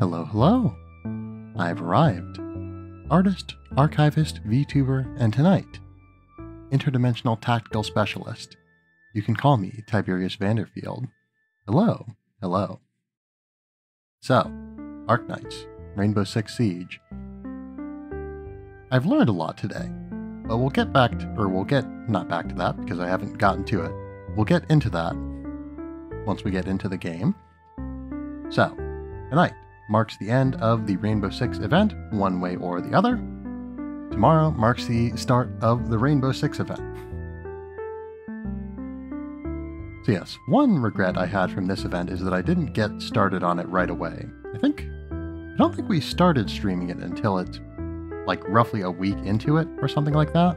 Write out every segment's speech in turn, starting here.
Hello, hello. I've arrived. Artist, archivist, VTuber, and tonight, interdimensional tactical specialist. You can call me Tiberius Vanderfield. Hello, hello. So, Arknights, Rainbow Six Siege. I've learned a lot today, but we'll get back to, or we'll get, not back to that because I haven't gotten to it. We'll get into that once we get into the game. So, tonight marks the end of the Rainbow Six event, one way or the other. Tomorrow marks the start of the Rainbow Six event. So, yes, one regret I had from this event is that I didn't get started on it right away. I think. I don't think we started streaming it until it's like roughly a week into it or something like that.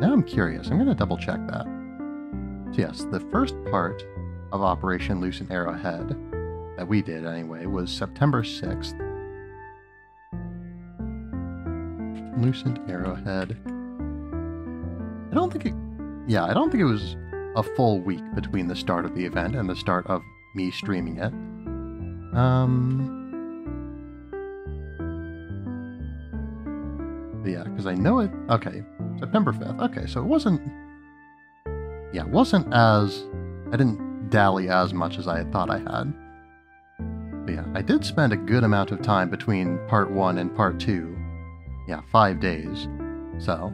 Now I'm curious. I'm going to double check that. So, yes, the first part of Operation Lucent Arrowhead, that we did anyway, was September 6th. Lucent Arrowhead. I don't think it. Yeah, I don't think it was a full week between the start of the event and the start of me streaming it. Um. Yeah, because I know it. Okay, September 5th. Okay, so it wasn't. Yeah, it wasn't as. I didn't dally as much as I had thought I had. Yeah, I did spend a good amount of time between part 1 and part 2. Yeah, five days. So.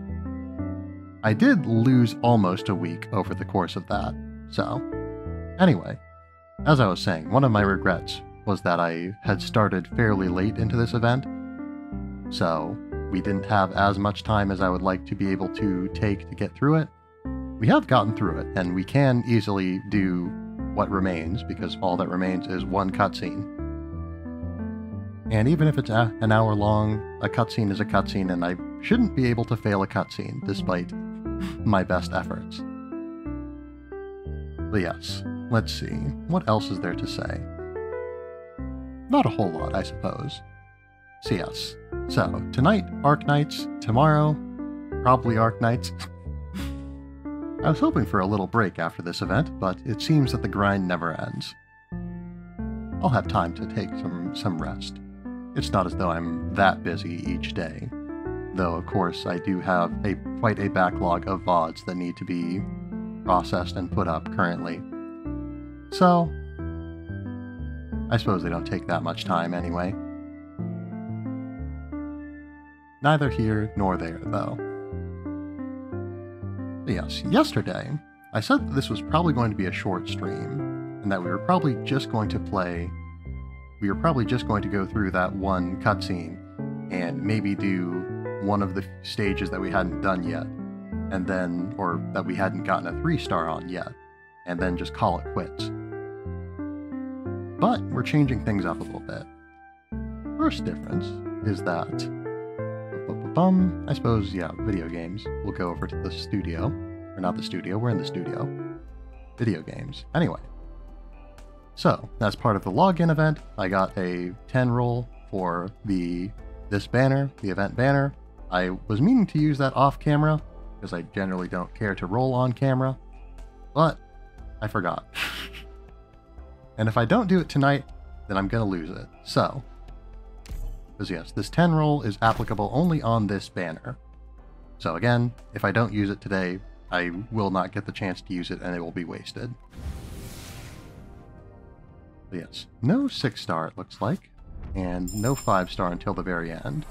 I did lose almost a week over the course of that. So. Anyway, as I was saying, one of my regrets was that I had started fairly late into this event. So, we didn't have as much time as I would like to be able to take to get through it. We have gotten through it, and we can easily do what remains, because all that remains is one cutscene. And even if it's a, an hour long, a cutscene is a cutscene, and I shouldn't be able to fail a cutscene, despite my best efforts. But yes, let's see. What else is there to say? Not a whole lot, I suppose. So yes. So, tonight, Arknights. Tomorrow, probably Arknights. I was hoping for a little break after this event, but it seems that the grind never ends. I'll have time to take some, some rest. It's not as though I'm that busy each day, though of course I do have a quite a backlog of VODs that need to be processed and put up currently. So, I suppose they don't take that much time anyway. Neither here nor there, though. Yes, yesterday, I said that this was probably going to be a short stream, and that we were probably just going to play. We were probably just going to go through that one cutscene and maybe do one of the stages that we hadn't done yet, and then, or that we hadn't gotten a three star on yet, and then just call it quits. But we're changing things up a little bit. First difference is that um, I suppose, yeah, video games. We'll go over to the studio. Or not the studio, we're in the studio. Video games. Anyway. So, as part of the login event, I got a 10 roll for the this banner, the event banner. I was meaning to use that off camera, because I generally don't care to roll on camera, but I forgot. and if I don't do it tonight, then I'm going to lose it. So, because yes, this 10 roll is applicable only on this banner. So again, if I don't use it today, I will not get the chance to use it and it will be wasted. No 6 star it looks like, and no 5 star until the very end.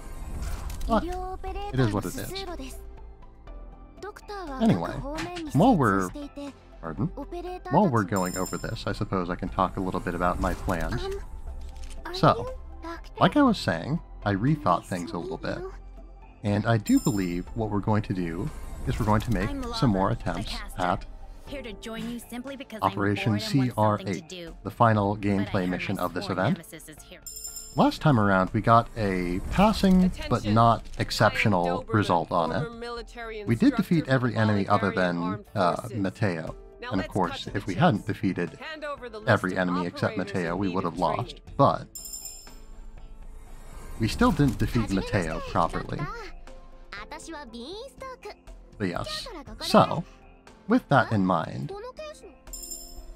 But it is what it is. Anyway, while we're pardon, while we're going over this, I suppose I can talk a little bit about my plans. So, like I was saying, I rethought things a little bit. And I do believe what we're going to do is we're going to make some more attempts at Operation CR8, the final gameplay mission of this event. Last time around, we got a passing but not exceptional result on it. We did defeat every enemy other than uh, Mateo. And of course, if we hadn't defeated every enemy except Mateo, we would have lost. But we still didn't defeat Mateo properly. But yes. So, with that in mind,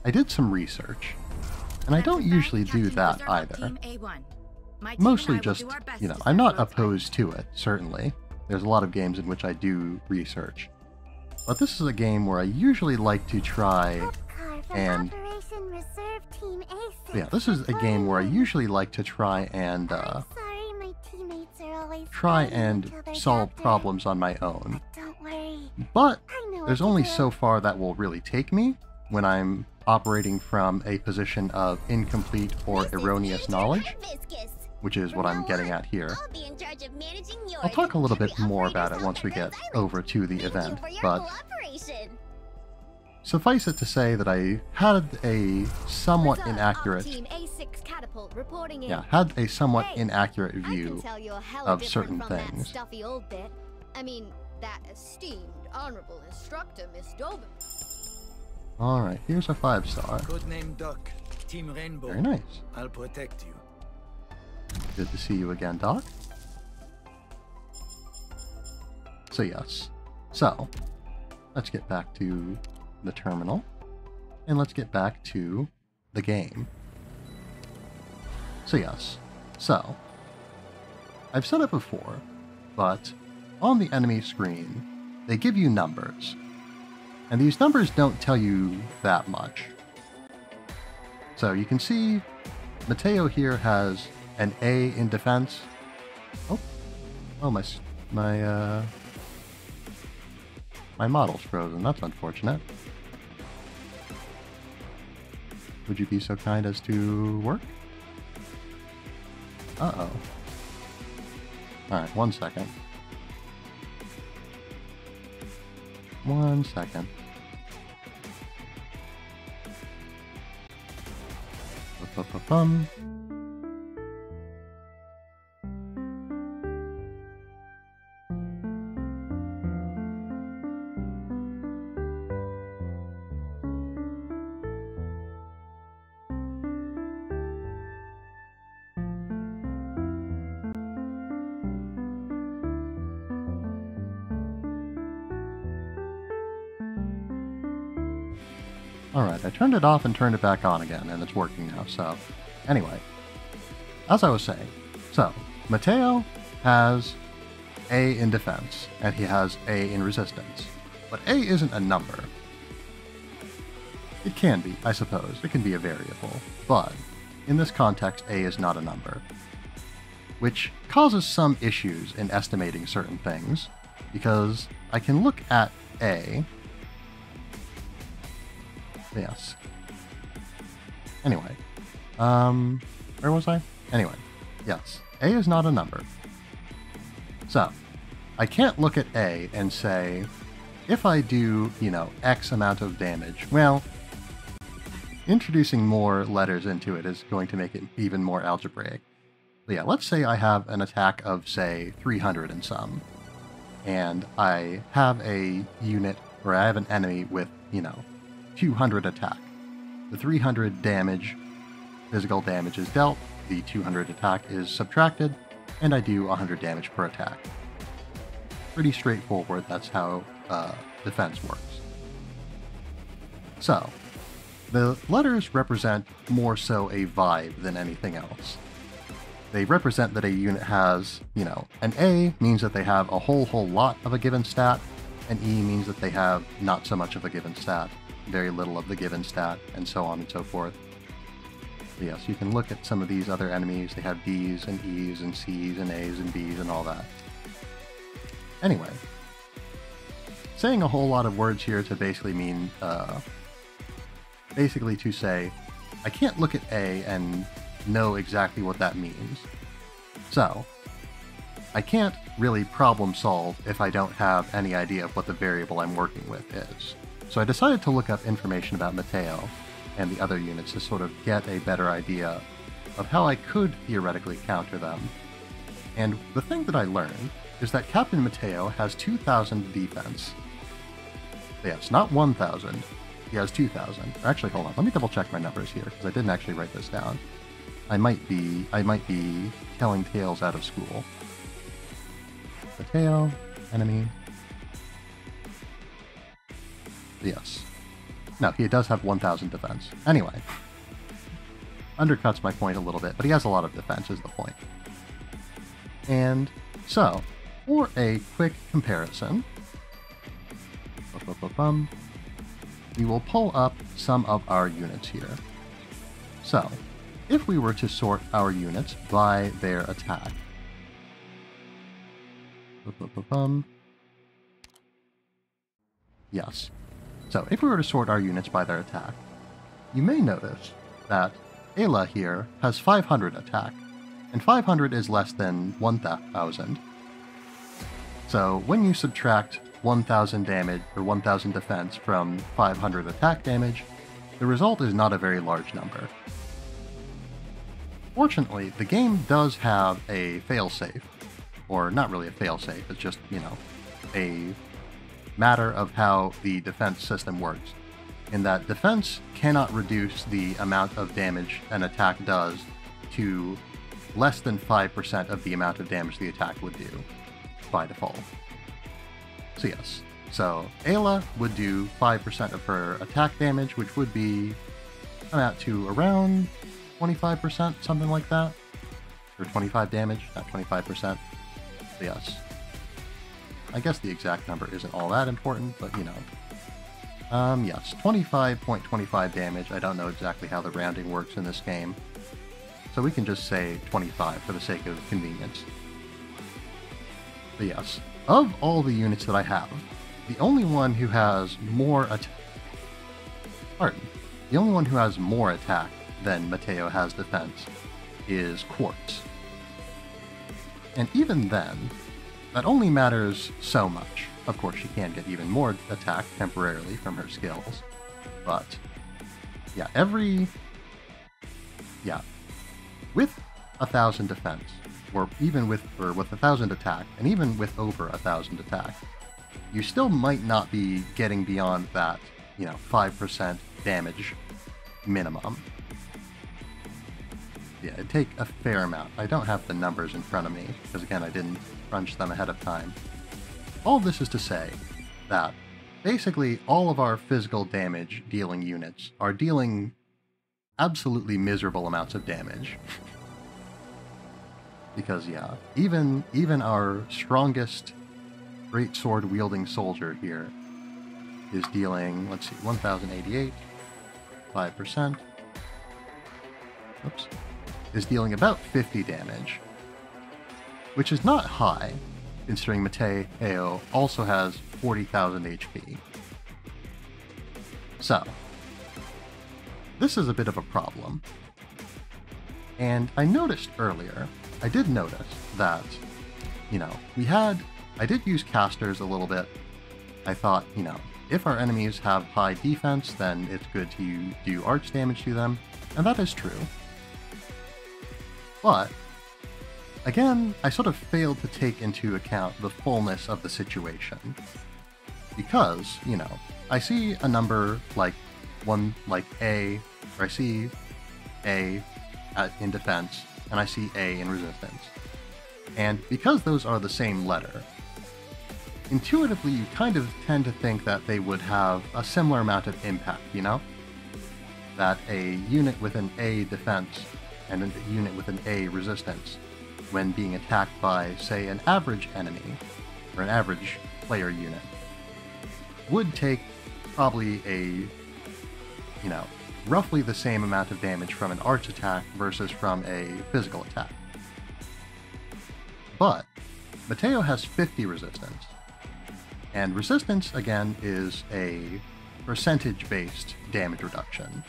I did some research. And I don't usually do that either. Mostly just, you know, I'm not opposed to it, certainly. There's a lot of games in which I do research. But this is a game where I usually like to try and... Yeah, this is a game where I usually like to try and, uh, try and solve problems on my own. But there's only so far that will really take me when I'm operating from a position of incomplete or erroneous knowledge, which is what I'm getting at here. I'll talk a little bit more about it once we get over to the event, but suffice it to say that I had a somewhat inaccurate yeah, had a somewhat inaccurate view of certain things. I mean, that esteemed, honorable instructor, Miss Alright, here's a five star. Good name Duck. Team Rainbow. Very nice. I'll protect you. Good to see you again, Doc. So yes. So, let's get back to the terminal. And let's get back to the game. So yes. So, I've said it before, but on the enemy screen, they give you numbers. And these numbers don't tell you that much. So you can see Mateo here has an A in defense. Oh, oh my, my, uh, my model's frozen. That's unfortunate. Would you be so kind as to work? Uh-oh. Alright, one second. One second. Bum. Alright, I turned it off and turned it back on again, and it's working now, so... Anyway, as I was saying, so, Mateo has A in defense, and he has A in resistance. But A isn't a number. It can be, I suppose. It can be a variable. But, in this context, A is not a number. Which causes some issues in estimating certain things, because I can look at A Yes. Anyway. Um, where was I? Anyway. Yes. A is not a number. So, I can't look at A and say, if I do, you know, X amount of damage, well, introducing more letters into it is going to make it even more algebraic. But yeah, let's say I have an attack of, say, 300 and some, and I have a unit, or I have an enemy with, you know, 200 attack. The 300 damage, physical damage is dealt, the 200 attack is subtracted, and I do 100 damage per attack. Pretty straightforward, that's how uh, defense works. So, the letters represent more so a vibe than anything else. They represent that a unit has, you know, an A means that they have a whole whole lot of a given stat, and E means that they have not so much of a given stat very little of the given stat, and so on and so forth. But yes, you can look at some of these other enemies. They have B's and E's and C's and A's and B's and all that. Anyway, saying a whole lot of words here to basically mean, uh, basically to say, I can't look at A and know exactly what that means. So, I can't really problem solve if I don't have any idea of what the variable I'm working with is. So I decided to look up information about Mateo and the other units to sort of get a better idea of how I could theoretically counter them. And the thing that I learned is that Captain Mateo has 2,000 defense. Yes, not 1,000. He has 2,000. Actually, hold on. Let me double check my numbers here because I didn't actually write this down. I might be I might be telling tales out of school. Mateo, enemy, Yes. No, he does have 1,000 defense. Anyway. undercuts my point a little bit, but he has a lot of defense is the point. And so, for a quick comparison, we will pull up some of our units here. So, if we were to sort our units by their attack, yes. So, if we were to sort our units by their attack, you may notice that Ayla here has 500 attack, and 500 is less than 1000. So when you subtract 1000 damage or 1000 defense from 500 attack damage, the result is not a very large number. Fortunately, the game does have a failsafe, or not really a failsafe, it's just, you know, a matter of how the defense system works, in that defense cannot reduce the amount of damage an attack does to less than 5% of the amount of damage the attack would do by default. So yes, so Ayla would do 5% of her attack damage, which would be amount to around 25%, something like that. Or 25 damage, not 25%. So yes. I guess the exact number isn't all that important, but you know. Um, yes, 25.25 damage. I don't know exactly how the rounding works in this game. So we can just say 25 for the sake of convenience. But yes, of all the units that I have, the only one who has more attack... Pardon. The only one who has more attack than Mateo has defense is Quartz. And even then, that only matters so much. Of course, she can get even more attack temporarily from her skills, but yeah, every yeah, with a thousand defense, or even with or with a thousand attack, and even with over a thousand attack, you still might not be getting beyond that, you know, five percent damage minimum. Yeah, it'd take a fair amount. I don't have the numbers in front of me, because again, I didn't crunch them ahead of time. All this is to say that basically all of our physical damage dealing units are dealing absolutely miserable amounts of damage. because yeah, even even our strongest great sword wielding soldier here is dealing, let's see, 1088, 5%. Oops. Is dealing about 50 damage, which is not high, considering Mateo also has 40,000 HP. So, this is a bit of a problem. And I noticed earlier, I did notice that, you know, we had, I did use casters a little bit. I thought, you know, if our enemies have high defense, then it's good to do arts damage to them, and that is true. But, again, I sort of failed to take into account the fullness of the situation. Because, you know, I see a number like one like A, or I see A at, in defense, and I see A in resistance. And because those are the same letter, intuitively you kind of tend to think that they would have a similar amount of impact, you know? That a unit with an A defense and a unit with an A resistance, when being attacked by, say, an average enemy, or an average player unit, would take probably a you know, roughly the same amount of damage from an arts attack versus from a physical attack. But Mateo has 50 resistance. And resistance, again, is a percentage based damage reduction.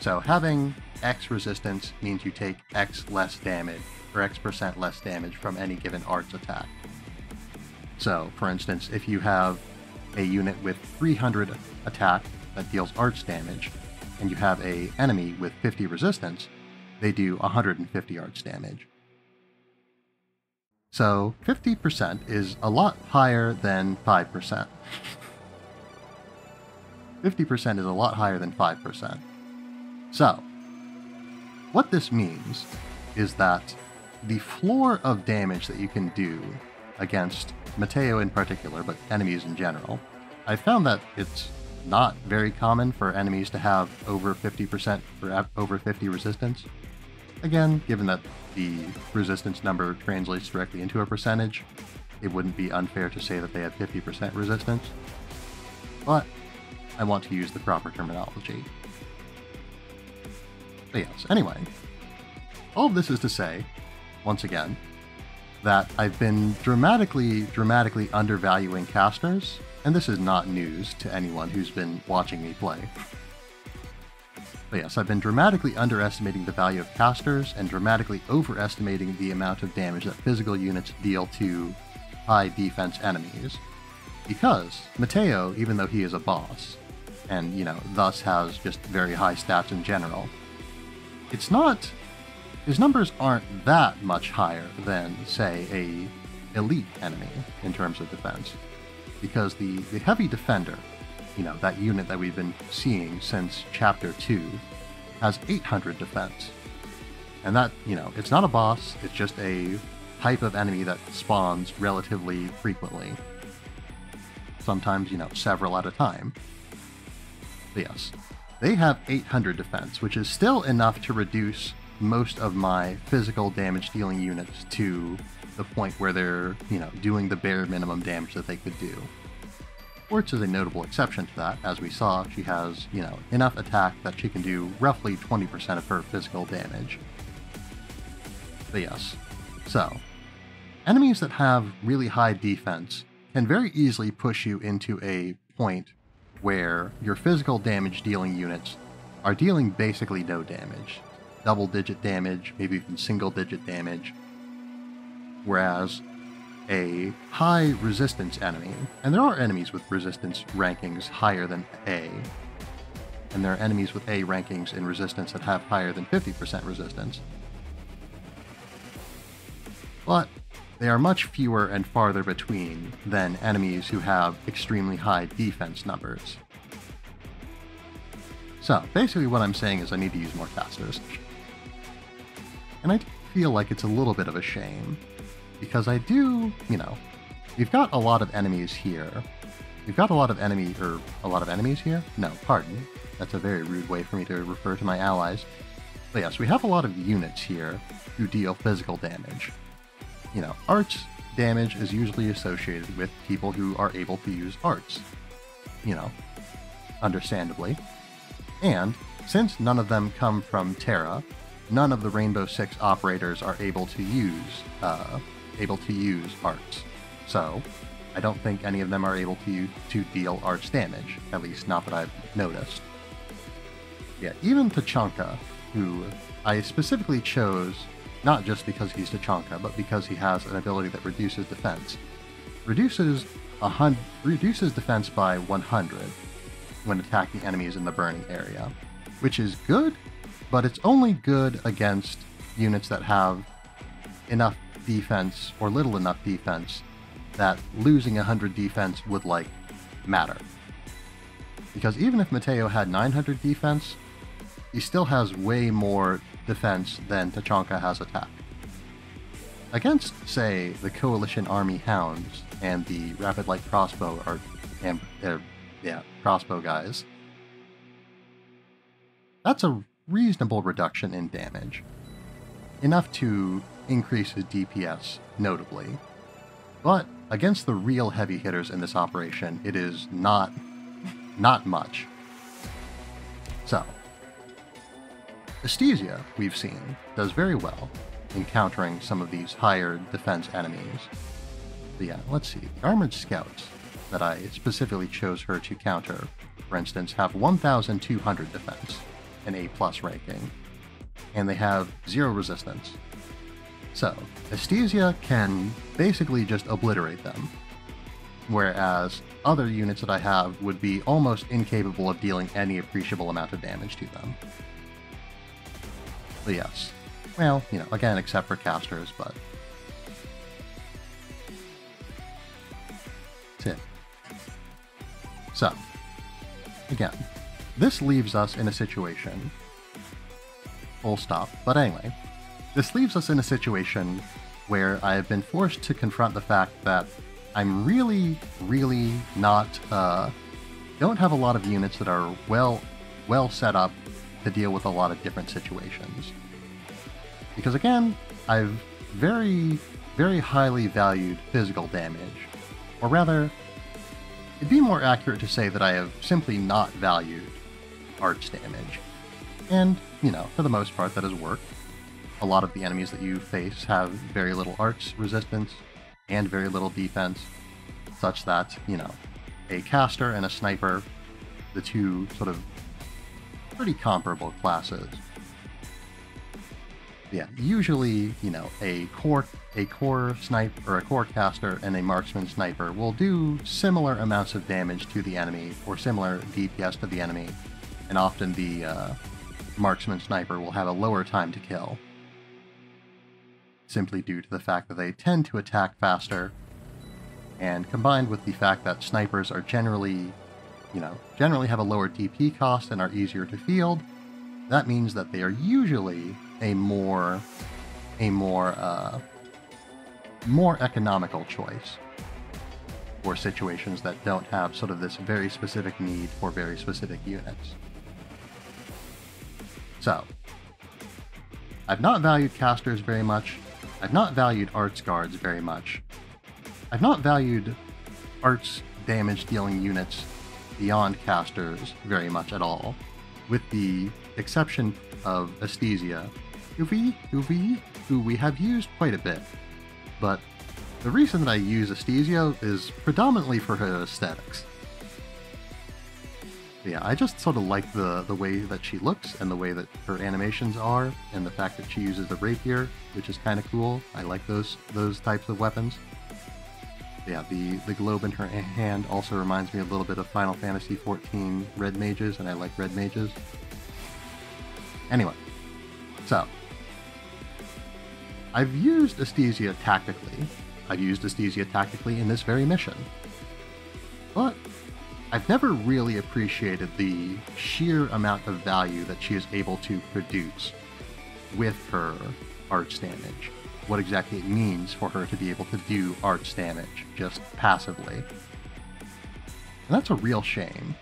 So having X resistance means you take X less damage, or X percent less damage from any given arts attack. So, for instance, if you have a unit with 300 attack that deals arts damage, and you have a enemy with 50 resistance, they do 150 arts damage. So 50% is a lot higher than 5%. 50% is a lot higher than 5%. So, what this means is that the floor of damage that you can do against Mateo in particular, but enemies in general, I found that it's not very common for enemies to have over 50% or over 50 resistance. Again, given that the resistance number translates directly into a percentage, it wouldn't be unfair to say that they have 50% resistance. But I want to use the proper terminology. But yes, anyway, all of this is to say, once again, that I've been dramatically, dramatically undervaluing casters, and this is not news to anyone who's been watching me play. But yes, I've been dramatically underestimating the value of casters and dramatically overestimating the amount of damage that physical units deal to high defense enemies. Because Mateo, even though he is a boss, and, you know, thus has just very high stats in general, it's not his numbers aren't that much higher than, say, a elite enemy in terms of defense. Because the, the heavy defender, you know, that unit that we've been seeing since chapter 2, has 800 defense. And that, you know, it's not a boss, it's just a type of enemy that spawns relatively frequently. Sometimes, you know, several at a time. But yes, they have 800 defense, which is still enough to reduce most of my physical damage dealing units to the point where they're, you know, doing the bare minimum damage that they could do. Quartz is a notable exception to that. As we saw, she has, you know, enough attack that she can do roughly 20% of her physical damage. But yes, so, enemies that have really high defense can very easily push you into a point where your physical damage dealing units are dealing basically no damage double digit damage, maybe even single digit damage. Whereas a high resistance enemy, and there are enemies with resistance rankings higher than A, and there are enemies with A rankings in resistance that have higher than 50% resistance. But they are much fewer and farther between than enemies who have extremely high defense numbers. So, basically what I'm saying is I need to use more casters. And I feel like it's a little bit of a shame. Because I do, you know, we've got a lot of enemies here. We've got a lot of enemy, or a lot of enemies here? No, pardon. That's a very rude way for me to refer to my allies. But yes, we have a lot of units here who deal physical damage. You know, arts damage is usually associated with people who are able to use arts. You know, understandably. And since none of them come from Terra, none of the Rainbow Six operators are able to use uh, able to use arts. So I don't think any of them are able to to deal arts damage. At least not that I've noticed. Yeah, even Tachanka, who I specifically chose not just because he's Tachanka, but because he has an ability that reduces defense. Reduces a hun- reduces defense by 100 when attacking enemies in the burning area, which is good but it's only good against units that have enough defense or little enough defense that losing 100 defense would like matter. Because even if Mateo had 900 defense, he still has way more defense than Tachanka has attack. Against, say, the Coalition Army Hounds and the Rapid Light Crossbow or, uh, yeah, crossbow guys, that's a reasonable reduction in damage. Enough to increase his DPS notably. But against the real heavy hitters in this operation, it is not not much. So, Astesia, we've seen, does very well in countering some of these higher defense enemies. But yeah, let's see. The Armored Scouts that I specifically chose her to counter, for instance, have 1,200 defense an A plus ranking, and they have zero resistance. So, Astesia can basically just obliterate them, whereas other units that I have would be almost incapable of dealing any appreciable amount of damage to them. But yes. Well, you know, again, except for casters, but. That's it. So, again, this leaves us in a situation. Full stop. But anyway, this leaves us in a situation where I have been forced to confront the fact that I'm really, really not, uh, don't have a lot of units that are well, well set up to deal with a lot of different situations. Because again, I've very, very highly valued physical damage. Or rather, it'd be more accurate to say that I have simply not valued arts damage. And, you know, for the most part, that has worked. A lot of the enemies that you face have very little arts resistance and very little defense, such that, you know, a caster and a sniper, the two sort of pretty comparable classes. Yeah, usually, you know, a core a core sniper or a core caster and a marksman sniper will do similar amounts of damage to the enemy or similar DPS to the enemy, and often the uh, marksman sniper will have a lower time to kill, simply due to the fact that they tend to attack faster, and combined with the fact that snipers are generally, you know, generally have a lower DP cost and are easier to field, that means that they are usually a more, a more, uh, more economical choice for situations that don't have sort of this very specific need for very specific units. So, I've not valued casters very much. I've not valued arts guards very much. I've not valued arts damage dealing units beyond casters very much at all, with the exception of Astesia, who we, who we, who we have used quite a bit. But the reason that I use Astesia is predominantly for her aesthetics yeah, I just sort of like the the way that she looks and the way that her animations are, and the fact that she uses a rapier, which is kind of cool. I like those those types of weapons. Yeah, the the globe in her hand also reminds me a little bit of Final Fantasy XIV red mages, and I like red mages. Anyway, so I've used Astesia tactically. I've used Astesia tactically in this very mission. But I've never really appreciated the sheer amount of value that she is able to produce with her arts damage. What exactly it means for her to be able to do arts damage just passively. And that's a real shame.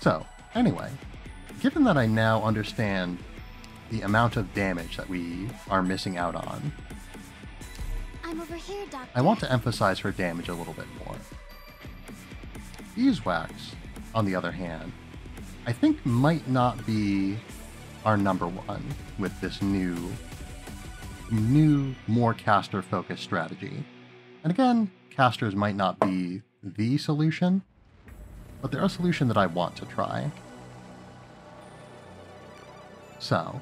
So, anyway, given that I now understand the amount of damage that we are missing out on, I'm over here, I want to emphasize her damage a little bit more. Beeswax, on the other hand, I think might not be our number one with this new, new, more caster-focused strategy. And again, casters might not be the solution, but they're a solution that I want to try. So,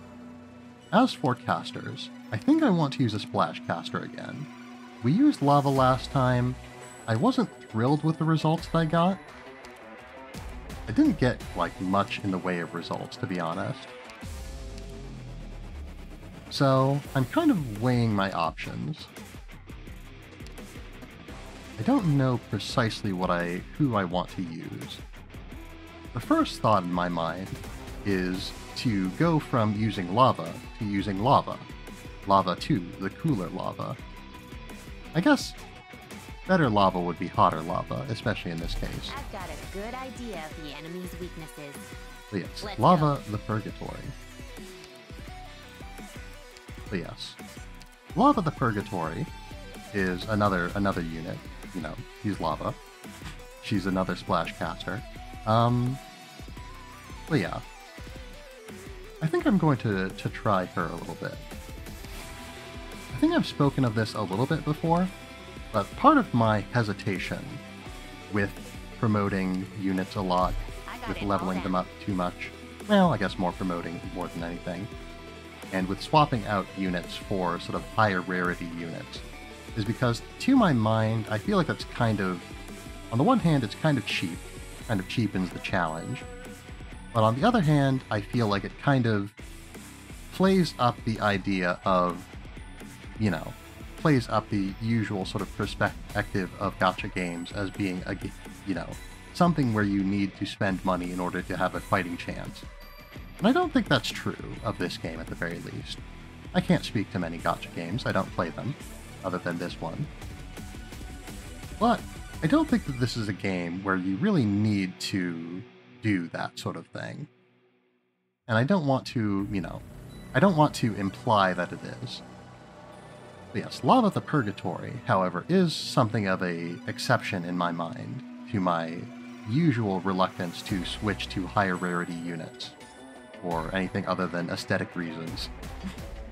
as for casters, I think I want to use a splash caster again. We used lava last time, I wasn't thrilled with the results that I got. I didn't get, like, much in the way of results, to be honest. So, I'm kind of weighing my options. I don't know precisely what I who I want to use. The first thought in my mind is to go from using lava to using lava. Lava 2, the cooler lava. I guess Better lava would be hotter lava, especially in this case. I've got a good idea of the enemy's weaknesses. But yes, Let's lava the purgatory. But yes, lava the purgatory is another another unit. You know, he's lava. She's another splash caster. Um, but yeah, I think I'm going to to try her a little bit. I think I've spoken of this a little bit before, but part of my hesitation with promoting units a lot, with leveling them up too much, well, I guess more promoting more than anything, and with swapping out units for sort of higher rarity units, is because to my mind, I feel like that's kind of, on the one hand, it's kind of cheap, kind of cheapens the challenge, but on the other hand, I feel like it kind of plays up the idea of, you know, plays up the usual sort of perspective of gacha games as being a you know, something where you need to spend money in order to have a fighting chance. And I don't think that's true of this game at the very least. I can't speak to many gacha games, I don't play them, other than this one. But I don't think that this is a game where you really need to do that sort of thing. And I don't want to, you know, I don't want to imply that it is. Yes, Lava the Purgatory, however, is something of a exception in my mind to my usual reluctance to switch to higher rarity units or anything other than aesthetic reasons.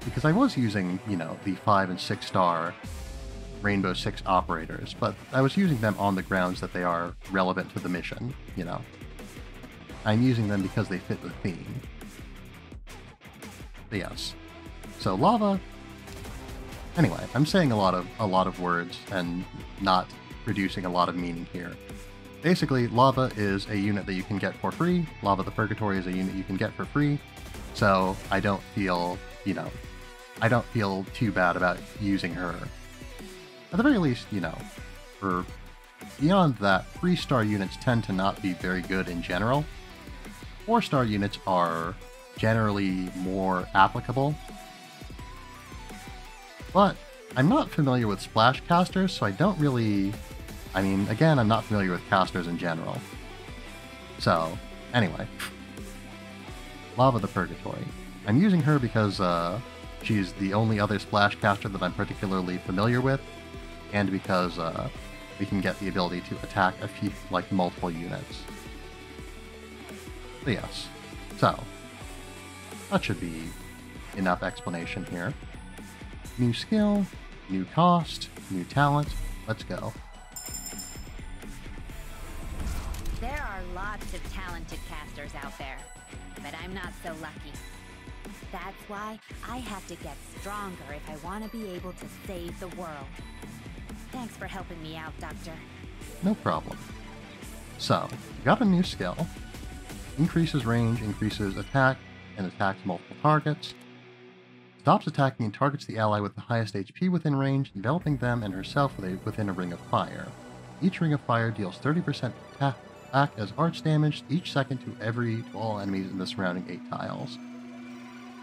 Because I was using, you know, the 5 and 6 star Rainbow Six operators, but I was using them on the grounds that they are relevant to the mission, you know. I'm using them because they fit the theme. But yes. So lava. Anyway, I'm saying a lot of a lot of words and not producing a lot of meaning here. Basically, lava is a unit that you can get for free. Lava the Purgatory is a unit you can get for free. So I don't feel, you know, I don't feel too bad about using her at the very least, you know, for beyond that, three star units tend to not be very good in general. Four star units are generally more applicable. But I'm not familiar with splash casters, so I don't really. I mean, again, I'm not familiar with casters in general. So, anyway. Lava the Purgatory. I'm using her because uh, she's the only other splash caster that I'm particularly familiar with, and because uh, we can get the ability to attack a few, like multiple units. But yes, so that should be enough explanation here. New skill, new cost, new talent. Let's go. There are lots of talented casters out there, but I'm not so lucky. That's why I have to get stronger if I want to be able to save the world. Thanks for helping me out, Doctor. No problem. So, got a new skill. Increases range, increases attack, and attacks multiple targets. Stops attacking and targets the ally with the highest HP within range, enveloping them and herself within a ring of fire. Each ring of fire deals 30% attack as arts damage each second to every to all enemies in the surrounding 8 tiles.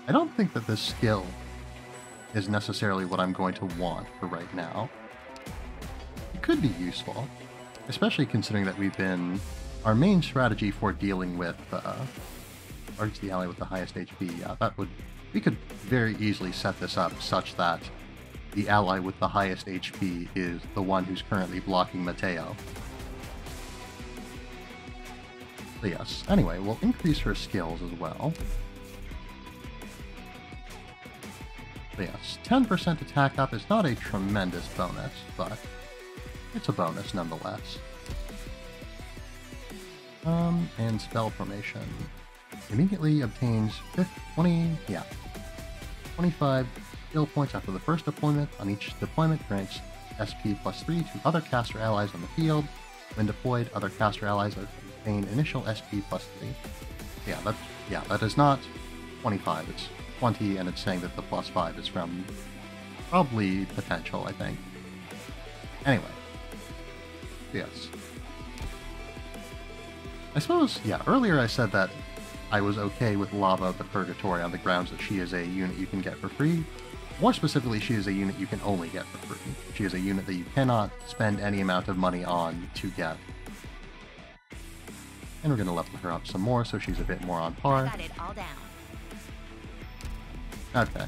I don't think that this skill is necessarily what I'm going to want for right now It could be useful, especially considering that we've been our main strategy for dealing with uh, targets the ally with the highest HP. Yeah, that would we could very easily set this up such that the ally with the highest HP is the one who's currently blocking Mateo. But yes, anyway, we'll increase her skills as well. But yes, 10% attack up is not a tremendous bonus, but it's a bonus nonetheless. Um, and spell formation. Immediately obtains 20, yeah, 25 skill points after the first deployment. On each deployment grants SP plus 3 to other caster allies on the field. When deployed, other caster allies obtain initial SP plus 3. Yeah, that, yeah, that is not 25, it's 20, and it's saying that the plus 5 is from probably potential, I think. Anyway, Yes. I suppose, yeah, earlier I said that I was okay with Lava of the Purgatory on the grounds that she is a unit you can get for free. More specifically, she is a unit you can only get for free. She is a unit that you cannot spend any amount of money on to get. And we're going to level her up some more so she's a bit more on par. Got it all down. Okay.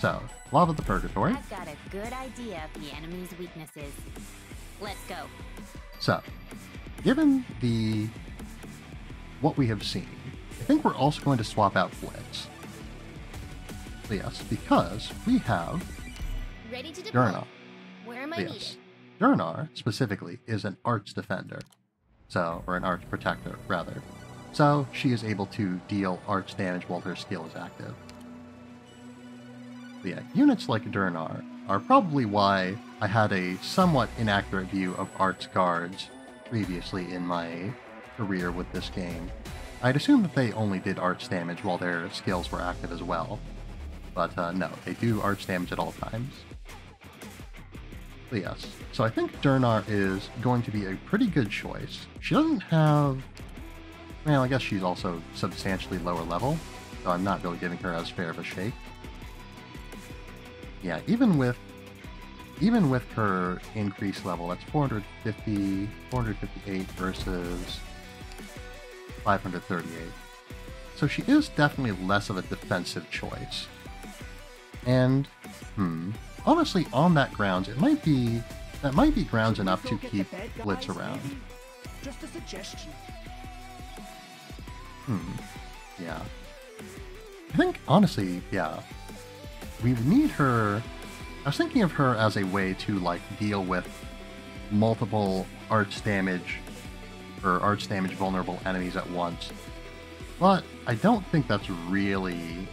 So, Lava the Purgatory. I've got a good idea of the enemy's weaknesses. Let's go. So, given the what we have seen, I think we're also going to swap out Blitz. Yes, because we have Ready to deploy. Durnar. Where am I Yes. needed? Durnar, specifically, is an arts defender. So, or an arts protector, rather. So, she is able to deal arts damage while her skill is active. But yeah, units like Durnar are probably why I had a somewhat inaccurate view of arts guards previously in my career with this game. I'd assume that they only did arts damage while their skills were active as well. But uh, no, they do arch damage at all times. But yes, so I think Durnar is going to be a pretty good choice. She doesn't have... Well, I guess she's also substantially lower level, so I'm not really giving her as fair of a shake. Yeah, even with even with her increased level, that's 450, 458 versus 538. So she is definitely less of a defensive choice. And, hmm, honestly, on that grounds, it might be that might be grounds enough to keep Blitz around. Just a suggestion. Hmm. Yeah. I think honestly, yeah. We need her. I was thinking of her as a way to like deal with multiple arts damage or arts damage vulnerable enemies at once. But I don't think that's really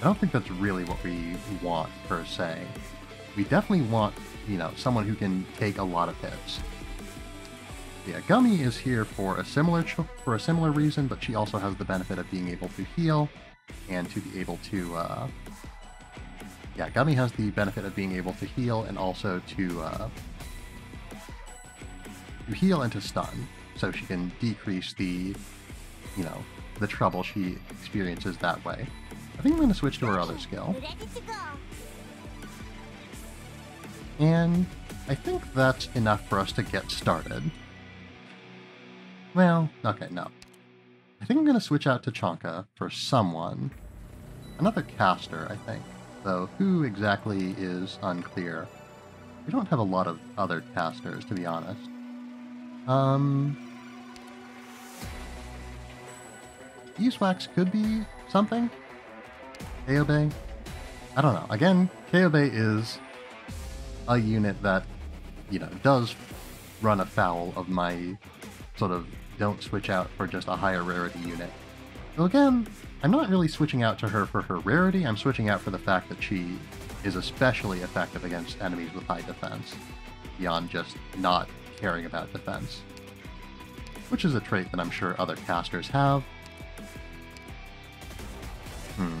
I don't think that's really what we want per se. We definitely want, you know, someone who can take a lot of hits. Yeah, Gummy is here for a similar for a similar reason, but she also has the benefit of being able to heal and to be able to. Uh, yeah, Gummy has the benefit of being able to heal and also to uh, heal and to stun, so she can decrease the, you know, the trouble she experiences that way. I think I'm going to switch to her other skill. And I think that's enough for us to get started. Well, okay, no. I think I'm going to switch out to Chonka for someone. Another caster, I think. Though who exactly is unclear. We don't have a lot of other casters, to be honest. Um... Beeswax could be something? Kaobei? I don't know. Again, Kaobei is a unit that, you know, does run afoul of my sort of don't switch out for just a higher rarity unit. So again, I'm not really switching out to her for her rarity, I'm switching out for the fact that she is especially effective against enemies with high defense, beyond just not caring about defense. Which is a trait that I'm sure other casters have. Hmm.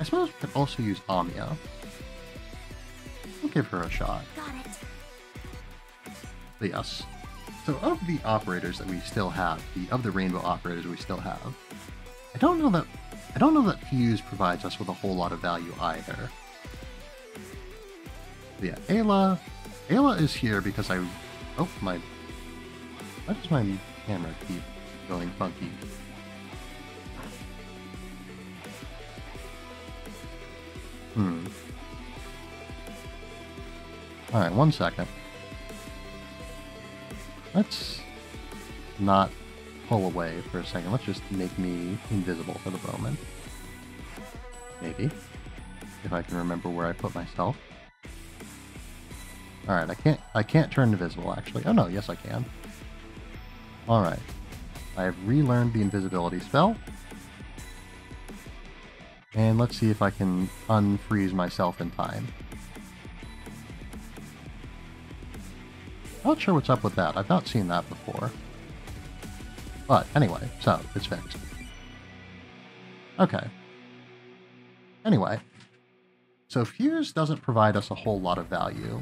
I suppose we could also use Amiya. We'll give her a shot. Got it. But yes. So of the operators that we still have, the of the rainbow operators we still have, I don't know that I don't know that Fuse provides us with a whole lot of value either. But yeah, Ayla Ayla is here because I oh my why does my camera keep going funky? Hmm. Alright, one second. Let's not pull away for a second. Let's just make me invisible for the moment. Maybe. If I can remember where I put myself. Alright, I can't I can't turn invisible actually. Oh no, yes I can. Alright. I have relearned the invisibility spell. And let's see if I can unfreeze myself in time. Not sure what's up with that. I've not seen that before. But anyway, so it's fixed. Okay. Anyway, so Fuse doesn't provide us a whole lot of value.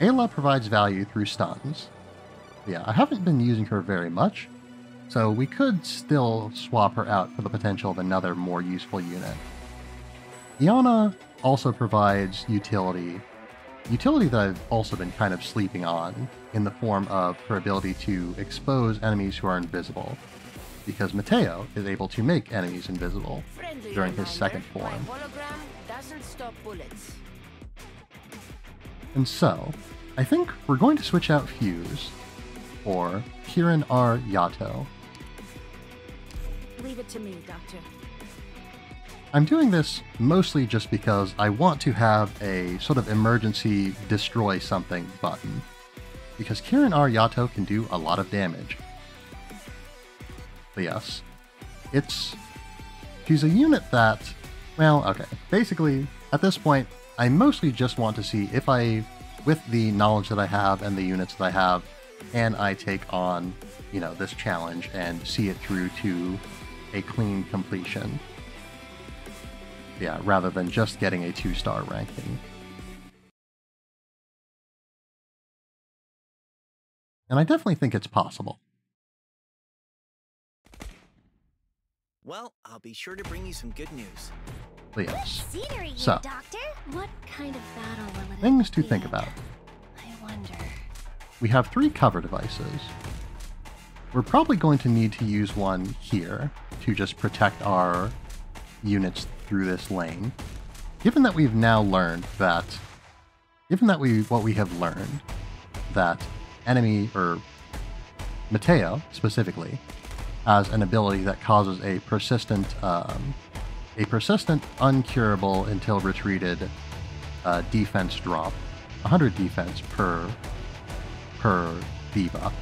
Ayla provides value through stuns. Yeah, I haven't been using her very much, so we could still swap her out for the potential of another more useful unit. Iana also provides utility utility that I've also been kind of sleeping on in the form of her ability to expose enemies who are invisible, because Mateo is able to make enemies invisible during his second form. And so, I think we're going to switch out Fuse for Kirin R. Yato. Leave it to me, Doctor. I'm doing this mostly just because I want to have a sort of emergency destroy something button. Because Kirin R. Yato can do a lot of damage. But yes, it's. She's a unit that. Well, okay. Basically, at this point, I mostly just want to see if I, with the knowledge that I have and the units that I have, can I take on, you know, this challenge and see it through to a clean completion yeah, rather than just getting a two star ranking. And I definitely think it's possible. Well, I'll be sure to bring you some good news. Scenery So. Doctor. What kind of battle will it things to be? think about. I wonder. We have three cover devices. we're probably going to need to use one here to just protect our units through this lane. Given that we've now learned that, given that we what we have learned, that enemy or Mateo specifically has an ability that causes a persistent, um, a persistent, uncurable until retreated uh, defense drop, 100 defense per per debuff,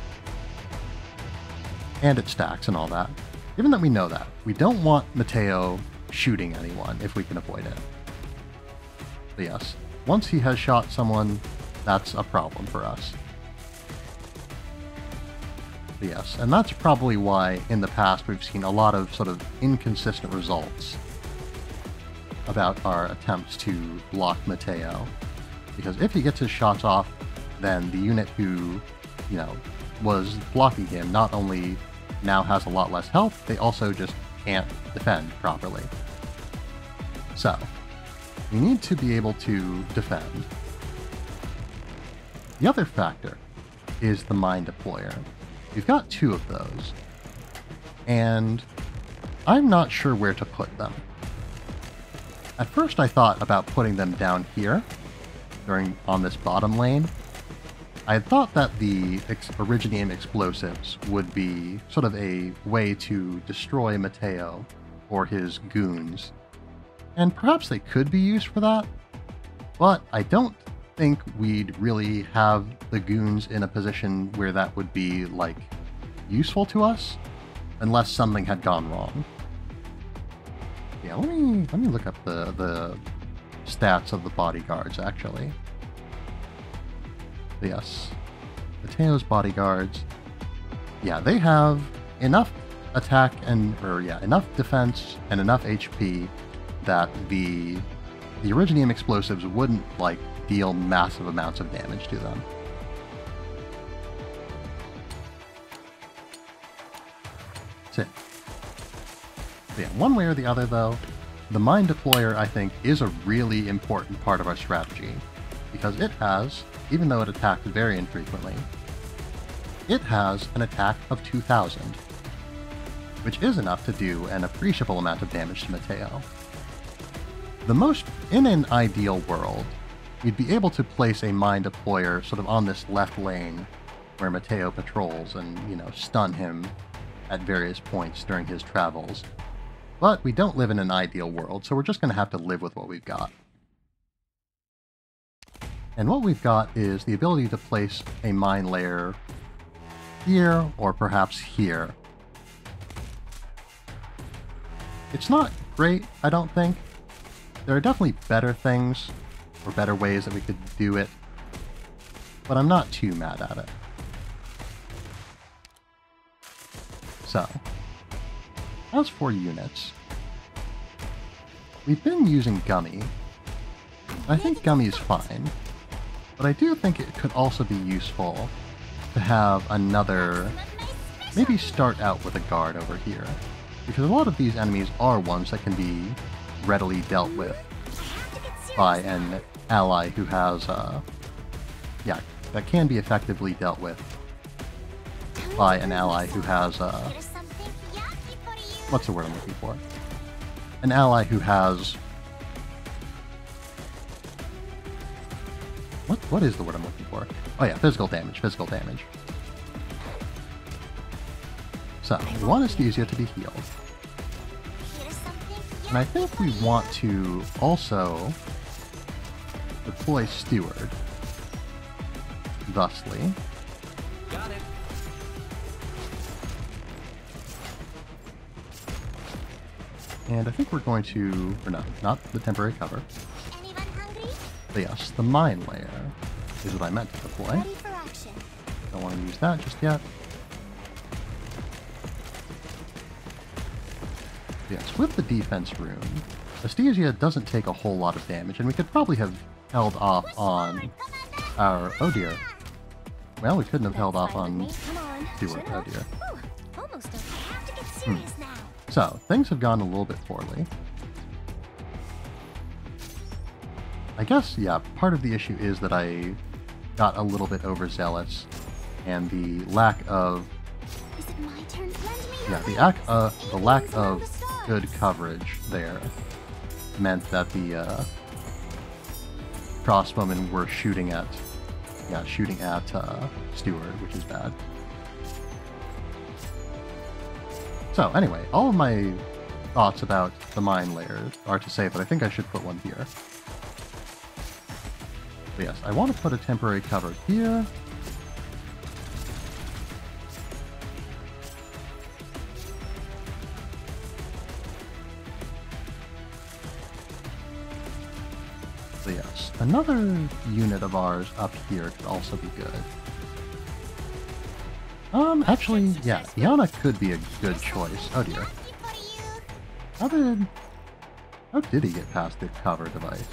and it stacks and all that. Given that we know that, we don't want Mateo shooting anyone if we can avoid it. But yes, once he has shot someone, that's a problem for us. But yes, and that's probably why in the past we've seen a lot of sort of inconsistent results about our attempts to block Mateo. Because if he gets his shots off, then the unit who, you know, was blocking him not only now has a lot less health, they also just can't defend properly. So, we need to be able to defend. The other factor is the mine deployer. We've got two of those, and I'm not sure where to put them. At first I thought about putting them down here, during on this bottom lane. I had thought that the ex- Originium explosives would be sort of a way to destroy Mateo or his goons, and perhaps they could be used for that, but I don't think we'd really have the goons in a position where that would be, like, useful to us, unless something had gone wrong. Yeah, let me let me look up the the stats of the bodyguards actually. Yes. Mateo's bodyguards. Yeah, they have enough attack and or yeah, enough defense and enough HP that the the Originium explosives wouldn't like deal massive amounts of damage to them. That's it. Yeah, one way or the other though, the mine deployer I think is a really important part of our strategy because it has, even though it attacks very infrequently, it has an attack of 2000, which is enough to do an appreciable amount of damage to Mateo. The most, in an ideal world, we'd be able to place a mine deployer sort of on this left lane where Mateo patrols and, you know, stun him at various points during his travels. But we don't live in an ideal world, so we're just going to have to live with what we've got. And what we've got is the ability to place a mine layer here or perhaps here. It's not great, I don't think. There are definitely better things or better ways that we could do it, but I'm not too mad at it. So, as for units, we've been using Gummy. I think Gummy is fine, but I do think it could also be useful to have another, maybe start out with a guard over here, because a lot of these enemies are ones that can be readily dealt with by an ally who has, uh, yeah, that can be effectively dealt with by an ally who has, uh, what's the word I'm looking for? An ally who has. What what is the word I'm looking for? Oh yeah, physical damage, physical damage. So we want Astesia to be healed. And I think we want to also deploy Steward. Thusly. Got it. And I think we're going to, or no, not the temporary cover, but yes, the mine layer is what I meant to deploy. Don't want to use that just yet. Yes, with the defense rune, Astesia doesn't take a whole lot of damage, and we could probably have held off on our... Oh dear. Well, we couldn't have held off on Steward. Oh dear. Almost So, things have gone a little bit poorly. I guess, yeah, part of the issue is that I got a little bit overzealous, and the lack of Is it yeah, the, ac- uh, the lack of good coverage there meant that the uh, crossbowmen were shooting at, yeah, shooting at uh, Steward, which is bad. So anyway, all of my thoughts about the mine layers are to say that I think I should put one here. But yes, I want to put a temporary cover here. So yes, another unit of ours up here could also be good. Um, actually, yeah, Iana could be a good choice. Oh dear. How did... How did he get past the cover device?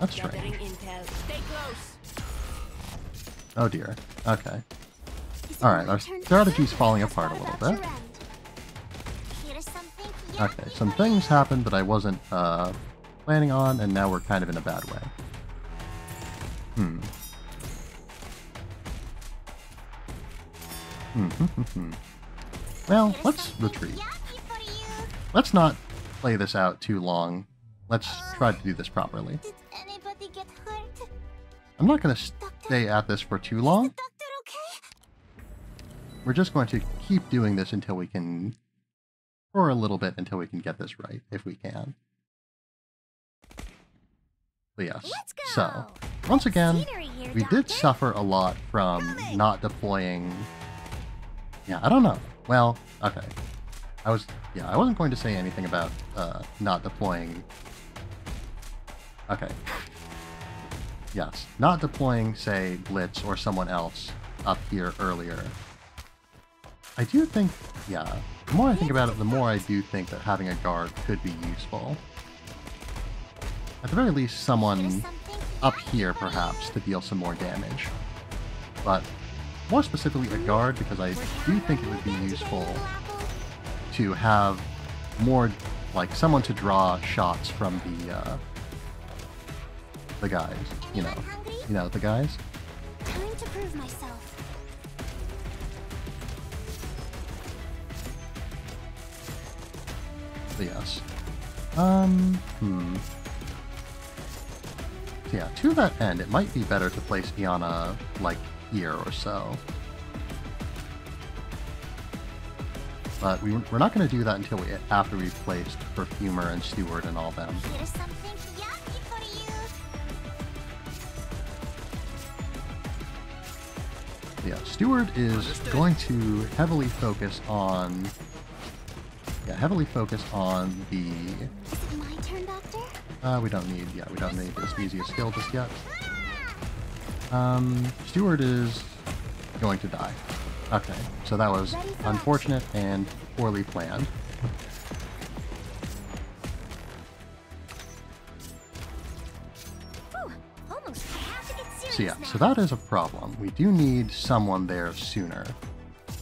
That's strange. intel. Stay close. Oh dear. Okay. Alright, our strategy's falling apart a little bit. Okay, some things happened that I wasn't uh, planning on, and now we're kind of in a bad way. Hmm. Mm-hmm. Well, let's retreat. Let's not play this out too long. Let's try to do this properly. Did anybody get hurt? I'm not going to stay at this for too long. We're just going to keep doing this until we can, for a little bit until we can get this right, if we can. But yes, so, once again, we did suffer a lot from not deploying... Yeah, I don't know. Well, okay. I was, yeah, I wasn't going to say anything about uh, not deploying... Okay. Yes, not deploying, say, Blitz or someone else up here earlier. I do think, yeah, the more I think about it, the more I do think that having a guard could be useful. At the very least, someone up here, perhaps, to deal some more damage. But more specifically, a guard, because I do think it would be useful to have more, like, someone to draw shots from the, uh, the guys, you know. You know, the guys? Time to prove myself. Yes. Um, hmm. So yeah, to that end, it might be better to place Iana, like, here or so. But we, we're not going to do that until we, after we've placed Perfumer and Steward and all them. Here's something yummy for you. Yeah, Steward is going to heavily focus on... Yeah, heavily focus on the... Is it my turn, Doctor? Uh, we don't need, yeah, we don't need this easy a skill just yet. Um, Steward is going to die. Okay, so that was unfortunate and poorly planned. Whew, almost. I have to get serious So yeah, so that is a problem. We do need someone there sooner.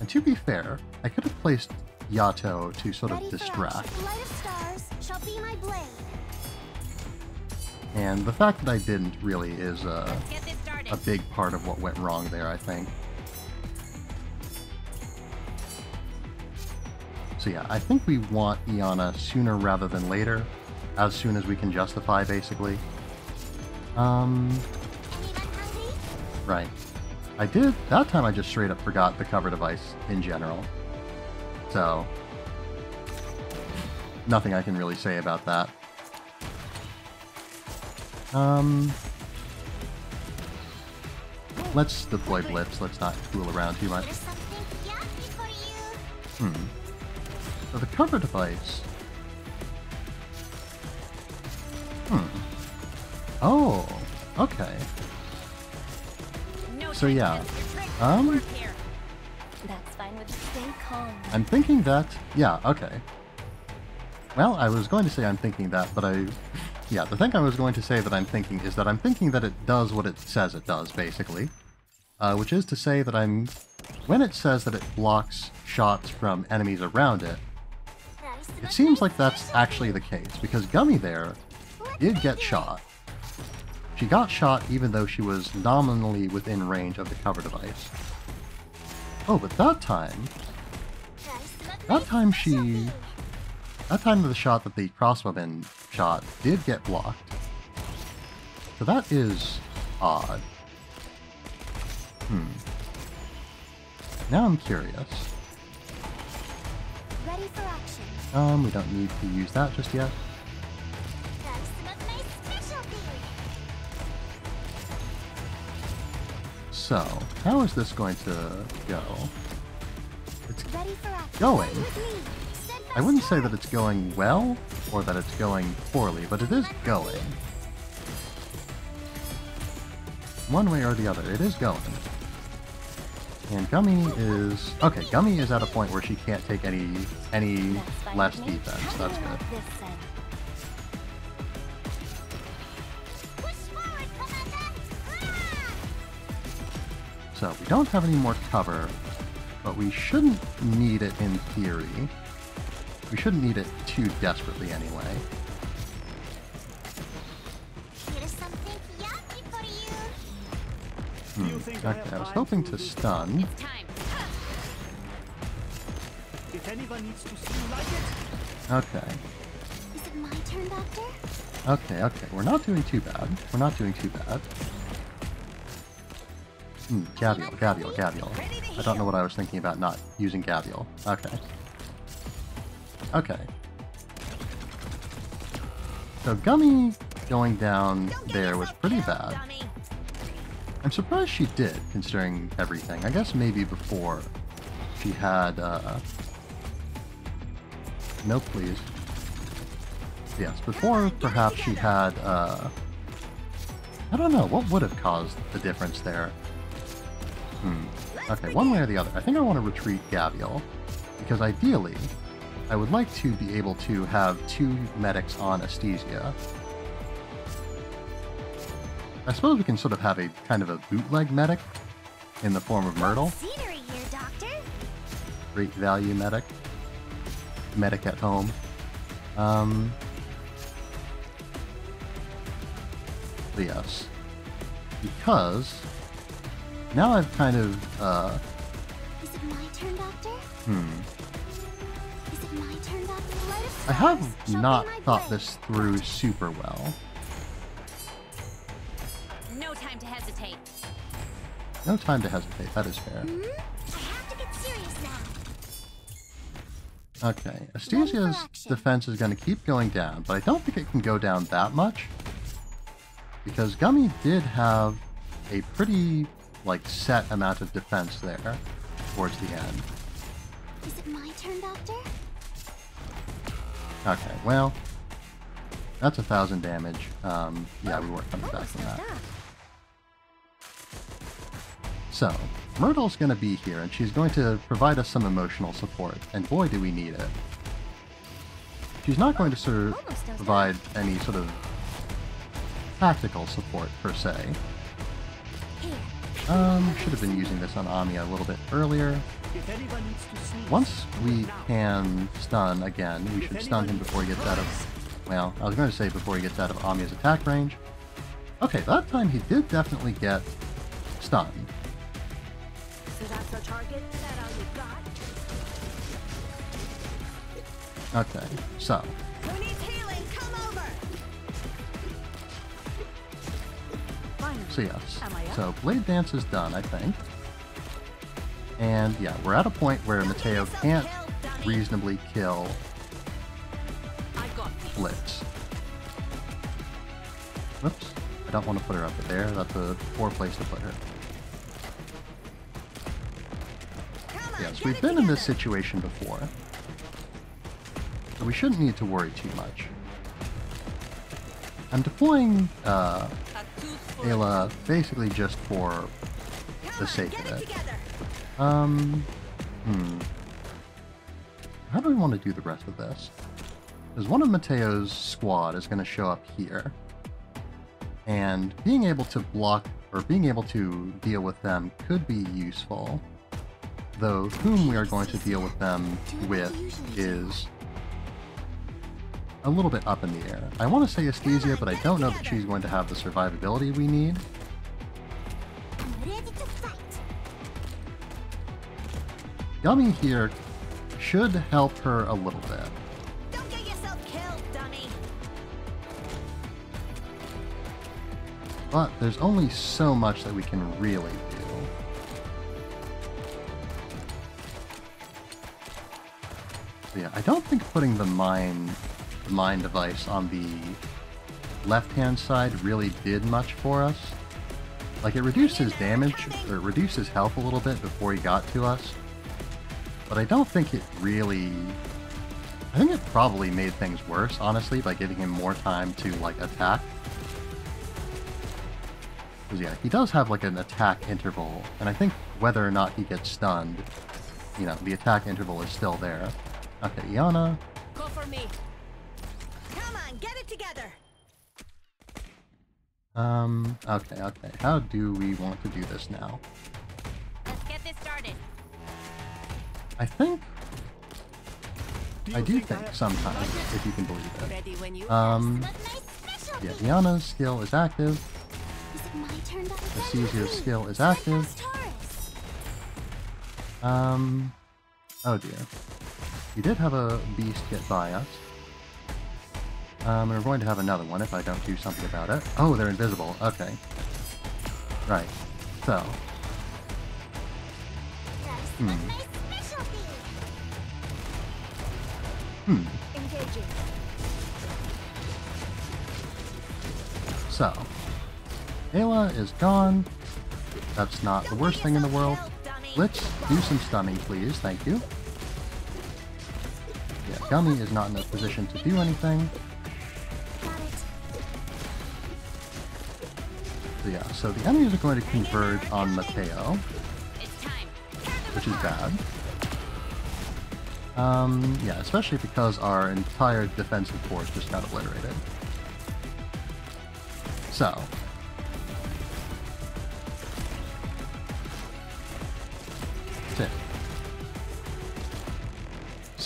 And to be fair, I could have placed Yato to sort of distract. of stars shall be my blade. And the fact that I didn't really is uh, Get this started. A big part of what went wrong there, I think. So yeah, I think we want Iana sooner rather than later, as soon as we can justify, basically. Um, right. I did, that time I just straight up forgot the cover device in general. So, nothing I can really say about that. Um, let's deploy Blitz, let's not fool around too much. Here's something yummy for you. Hmm. So the cover device. Hmm. Oh, okay. So yeah, test your tricks. um, That's fine with stay calm. I'm thinking that. Yeah, okay. Well, I was going to say I'm thinking that, but I. Yeah, the thing I was going to say that I'm thinking is that I'm thinking that it does what it says it does, basically. Uh, which is to say that I'm. When it says that it blocks shots from enemies around it, it seems like that's actually the case, because Gummy there did get shot. She got shot even though she was nominally within range of the cover device. Oh, but that time, That time she... That time the shot that the crossbowman shot did get blocked. So that is odd. Hmm. Now I'm curious. Ready for action. Um, we don't need to use that just yet. That's some of my specialty. So, how is this going to go? It's Ready for action. Going. Ride with me. Steadfast I wouldn't say that it's going well, or that it's going poorly, but it is going. One way or the other, it is going. And Gummy is... Okay, Gummy is at a point where she can't take any any less defense. That's good. So, we don't have any more cover, but we shouldn't need it in theory. We shouldn't need it too desperately anyway. Hmm. I Okay, I was hoping to to stun. It's time. If anyone needs to see you like it, Okay. Is it my turn, Doctor? Okay, okay. We're not doing too bad. We're not doing too bad. Hmm, Gavial, Gavial, Gavial. I don't know what I was thinking about not using Gavial. Okay. Okay. So Gummy going down there was pretty killed, bad. I'm surprised she did, considering everything. I guess maybe before she had, uh... No, please. Yes, before perhaps she had, uh... I don't know, what would have caused the difference there? Hmm. Okay, one way or the other. I think I want to retreat Gavial, because ideally, I would like to be able to have two medics on Astesia. I suppose we can sort of have a kind of a bootleg medic in the form of Myrtle. Scenery here, Doctor. Great value medic. Medic at home. Um, yes. Because now I've kind of, uh, Is it my turn, Doctor? hmm. Is it my turn, Doctor? I have stars shall be not thought this through super well. No time to hesitate, that is fair. Hmm? I have to get serious now. Okay, Astesia's defense is going to keep going down, but I don't think it can go down that much. Because Gummy did have a pretty, like, set amount of defense there towards the end. Is it my turn, Doctor? Okay, well, that's a thousand damage. Um, yeah, we weren't coming back from that. Stopped. So, Myrtle's going to be here, and she's going to provide us some emotional support, and boy, do we need it. She's not going to sort of provide any sort of tactical support, per se. Um, should have been using this on Ami a little bit earlier. if anyone needs to see Once we can stun again, we should stun him before he gets out of... Well, I was going to say before he gets out of Ami's attack range. Okay, that time he did definitely get stunned. So target? That all you got? Okay, so, Who needs healing? Come over! Finally. so yes. Am I up? So Blade Dance is done, I think. And yeah, we're at a point where Mateo can't reasonably kill. Blitz. Whoops. I don't want to put her up there. That's a poor place to put her. Yes, we've been in this situation before. So we shouldn't need to worry too much. I'm deploying uh, A tooth for Ayla basically just for the sake of it it. Um, hmm. How do we want to do the rest of this? Because one of Mateo's squad is going to show up here. And being able to block, or being able to deal with them could be useful. Though whom we are going to deal with them with is a little bit up in the air. I want to say Astesia, but I don't know that she's going to have the survivability we need. I'm ready to fight. Gummy here should help her a little bit. Don't get yourself killed, dummy. But there's only so much that we can really yeah, I don't think putting the mine, the mine device on the left-hand side really did much for us. Like it reduced his damage, or it reduced his health a little bit before he got to us. But I don't think it really... I think it probably made things worse, honestly, by giving him more time to, like, attack. Because, yeah, he does have, like, an attack interval, and I think whether or not he gets stunned, you know, the attack interval is still there. Okay, Iana. Go for me. Come on, get it together. Um, okay, okay. How do we want to do this now? Let's get this started. I think, Do I do think think I- sometimes, if you can believe it. Ready when you Um, But my special yeah, beat. Iana's skill is active. Is it my turn, Doctor? Astesia's skill is active. Um, oh dear. We did have a beast get by us. Um, and we're going to have another one if I don't do something about it. Oh, they're invisible. Okay. Right. So, Hmm. hmm. So, Ayla is gone. That's not the worst thing in the world. Let's do some stunning, please. Thank you. Gummy is not in a position to do anything. So yeah, so the enemies are going to converge on Mateo, which is bad. Um, yeah, especially because our entire defensive force just got obliterated. So.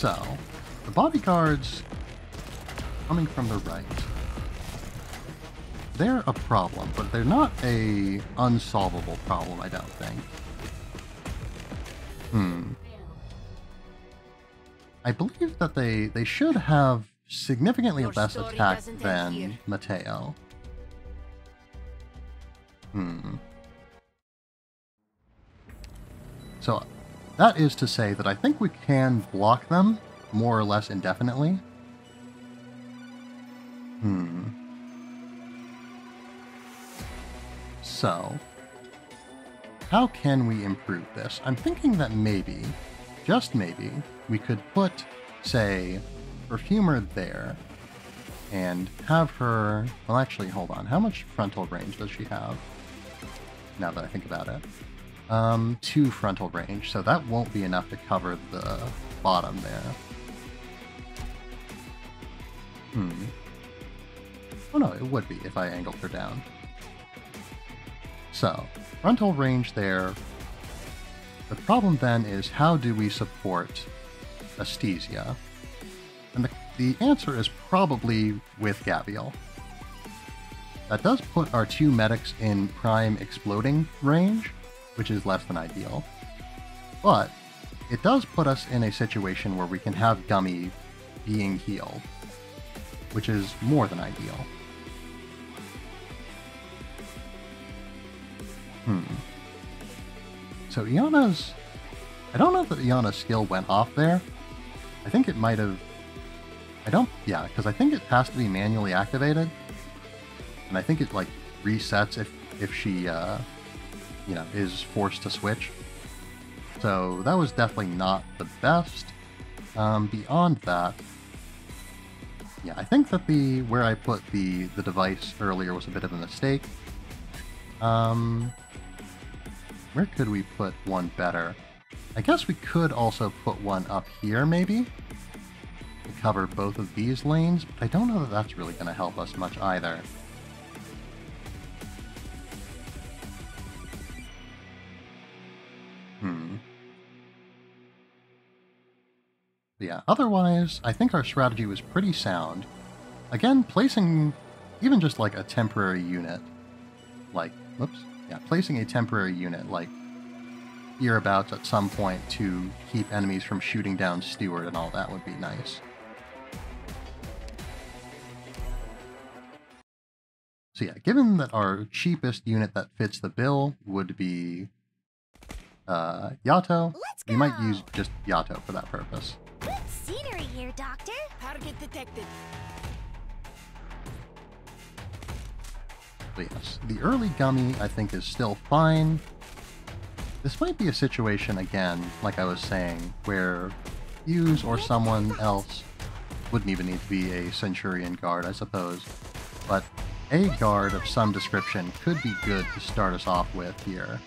So, the bodyguards coming from the right. They're a problem, but they're not a unsolvable problem, I don't think. Hmm. I believe that they they should have significantly Your less attack than here. Mateo. Hmm. So that is to say that I think we can block them more or less indefinitely. Hmm. So, how can we improve this? I'm thinking that maybe, just maybe, we could put, say, Perfumer there and have her. Well, actually, hold on. How much frontal range does she have? Now that I think about it. Um, two frontal range, so that won't be enough to cover the bottom there. Hmm. Oh no, it would be if I angled her down. So, frontal range there. The problem then is how do we support Astesia? And the, the answer is probably with Gavial. That does put our two medics in prime exploding range, which is less than ideal. But it does put us in a situation where we can have Gummy being healed, which is more than ideal. Hmm. So Iana's. I don't know that Iana's skill went off there. I think it might have. I don't. Yeah, because I think it has to be manually activated, and I think it like resets if if she, uh, you know, is forced to switch. So that was definitely not the best. Um, beyond that, yeah, I think that the where I put the the device earlier was a bit of a mistake. Um, where could we put one better? I guess we could also put one up here, maybe, to cover both of these lanes, but I don't know that that's really going to help us much either. Otherwise, I think our strategy was pretty sound. Again, placing even just like a temporary unit, like, whoops, yeah, placing a temporary unit like Earabouts at some point to keep enemies from shooting down Steward and all that would be nice. So yeah, given that our cheapest unit that fits the bill would be uh, Yato, we might use just Yato for that purpose. Good scenery here, Doctor. Target detected. But yes, the early Gummy I think is still fine. This might be a situation again, like I was saying, where Hughes or someone else wouldn't even need to be a Centurion guard, I suppose. But a guard of some description could be good to start us off with here.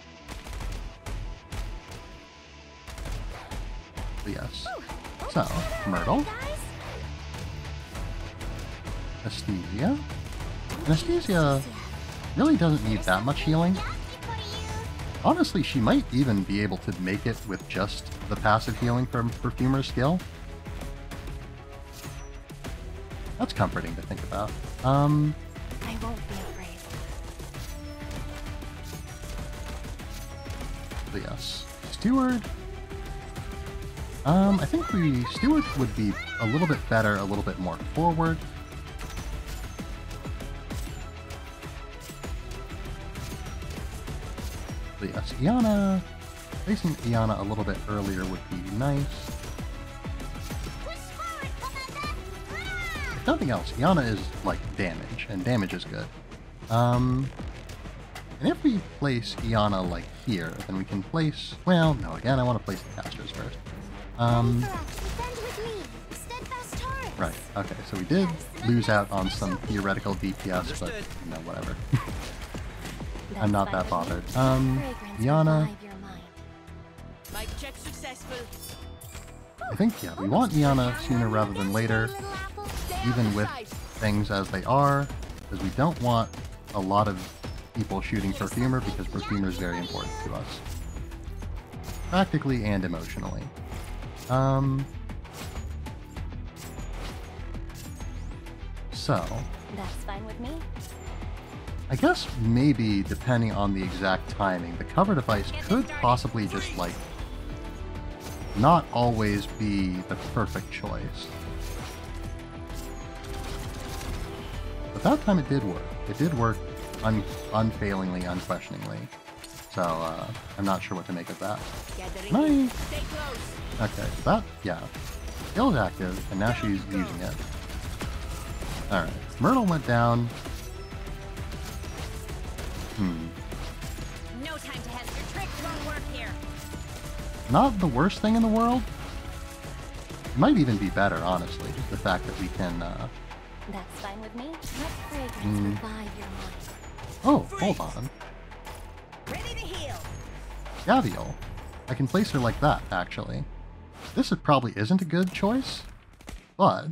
But yes. So, Myrtle, Astesia. Astesia really doesn't need that much healing. Jackie for you. Honestly, she might even be able to make it with just the passive healing from Perfumer's skill. That's comforting to think about. Um, I won't be afraid. yes. Steward. Um, I think the Steward would be a little bit better, a little bit more forward. Yes, Iana. Facing Iana a little bit earlier would be nice. If nothing else, Iana is like damage, and damage is good. Um, and if we place Iana like here, then we can place. Well, no, again, I want to place the casters first. Um, Correct. Defend with me. Steadfast Taurus. right. Okay, so we did lose out on some theoretical DPS, but Understood. you know, whatever. I'm not that bothered. Um, Fragrance Iana, revive your mind. Mic check successful. I think yeah, we want Iana sooner rather than later, Little apple. Stay on even with things as they are, because we don't want a lot of people shooting Perfumer because Perfumer is very important to us. Practically and emotionally. Um. So, That's fine with me. I guess maybe depending on the exact timing, the cover device could possibly just like not always be the perfect choice. But that time it did work. It did work un- unfailingly, unquestioningly. So uh, I'm not sure what to make of that. Gathering Nice. in. Stay close. Okay, that, yeah. Skill's active, and now she's using it. Alright, Myrtle went down. Hmm. No time to have your tricks won't work here. Not the worst thing in the world. It might even be better, honestly, the fact that we can, uh... That's fine with me. Let fragrance Mm. revive your mind. Oh, hold on. Ready to heal. Gavial. I can place her like that, actually. This is probably isn't a good choice, but...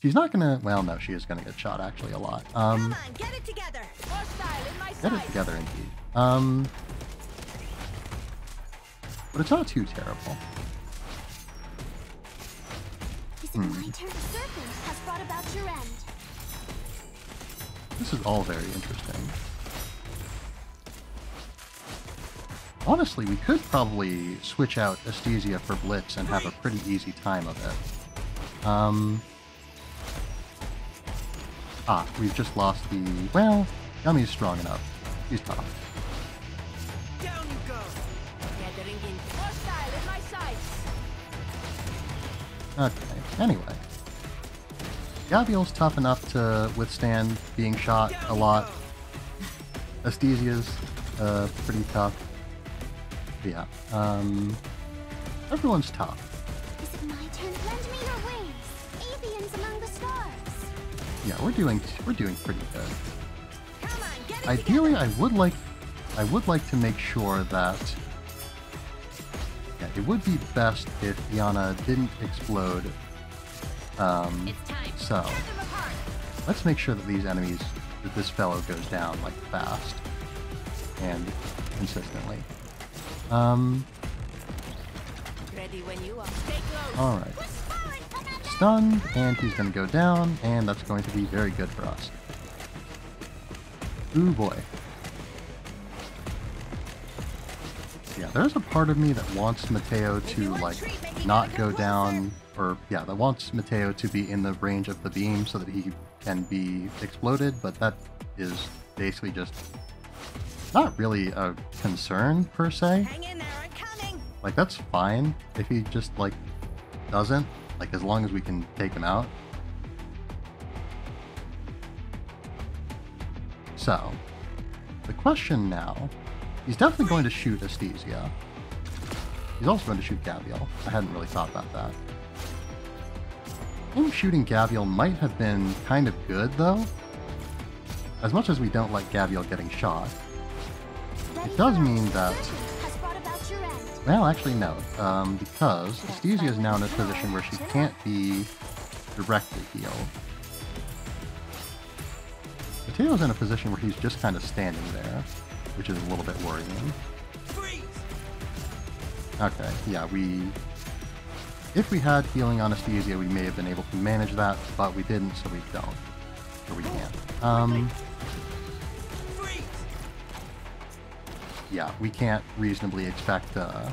She's not gonna... Well, no, she is gonna get shot, actually, a lot. Um... On, get it together. Hostile in my Get it together, indeed. Um, but it's not too terrible. Is it Hmm. my turn? Serpent has brought about your end. This is all very interesting. Honestly, we could probably switch out Astesia for Blitz and have a pretty easy time of it. Um. Ah, we've just lost the. Well, Yummy's strong enough. He's tough. Okay, anyway. Gavial's tough enough to withstand being shot a lot. Astesia's uh, pretty tough. Yeah, um, everyone's tough. Is it my turn? Lend me your wings. Avians among the stars. Yeah, we're doing we're doing pretty good. On, Ideally, together. I would like I would like to make sure that yeah, it would be best if Iana didn't explode. Um, so Tear them apart. let's make sure that these enemies that this fellow goes down like fast and consistently. Um, Ready when you are. Stay close. all right. Push forward, Commander. stunned, and he's going to go down, and that's going to be very good for us. Ooh boy. Yeah, there's a part of me that wants Mateo to like not go down, or yeah, that wants Mateo to be in the range of the beam so that he can be exploded, but that is basically just not really a concern per se. There, Like that's fine if he just like doesn't, like as long as we can take him out. So, the question now, he's definitely going to shoot Astesia. He's also going to shoot Gavial. I hadn't really thought about that. Him shooting Gavial might have been kind of good though. As much as we don't like Gavial getting shot. It does mean that- Virtue has brought about your end. Well, actually, no, um, because Astesia is now in a position where she can't be directly healed. Mateo's in a position where he's just kind of standing there, which is a little bit worrying. Okay, yeah, we... If we had healing on Astesia, we may have been able to manage that, but we didn't, so we don't. Or we can't. Um, yeah, we can't reasonably expect uh,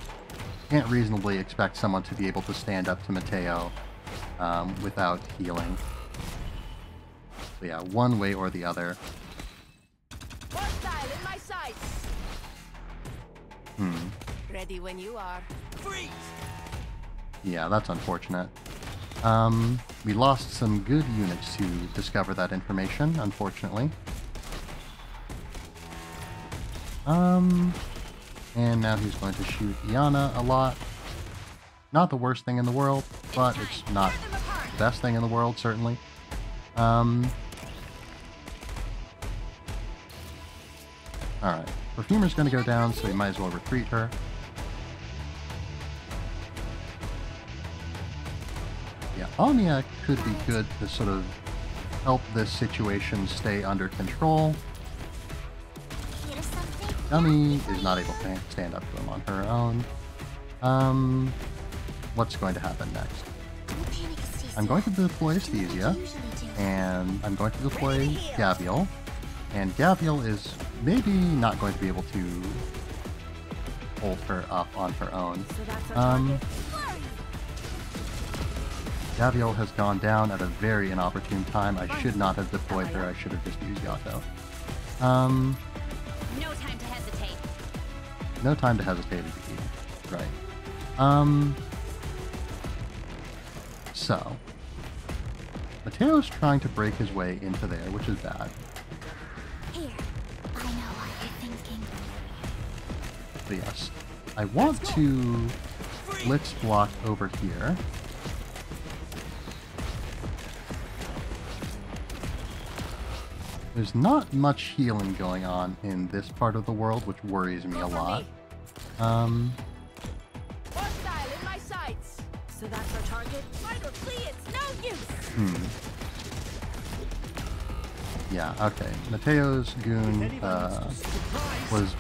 can't reasonably expect someone to be able to stand up to Mateo um, without healing. So yeah, one way or the other. In my sights. Hmm. Ready when you are. Freeze! Yeah, that's unfortunate. Um, we lost some good units to discover that information, unfortunately. Um, and now he's going to shoot Iana a lot. Not the worst thing in the world, but it's not the best thing in the world, certainly. Um, Alright, Perfumer's going to go down, so we might as well retreat her. Yeah, Omniac could be good to sort of help this situation stay under control. Dummy is not able to stand up to him on her own. Um, what's going to happen next? I'm going to deploy Astesia, and I'm going to deploy Gavial. And Gavial is maybe not going to be able to hold her up on her own. Um. Gavial has gone down at a very inopportune time. I should not have deployed her. I should have just used Yato. Um, no time to hesitate. Right. Um. So, Mateo's trying to break his way into there, which is bad. Here. I know what you're thinking. But yes, I want to blitz block over here. There's not much healing going on in this part of the world, which worries me a lot. Um, Hostile in my sights. So that's our target. Vital flee, it's no use. hmm. Yeah, okay. Mateo's goon uh, was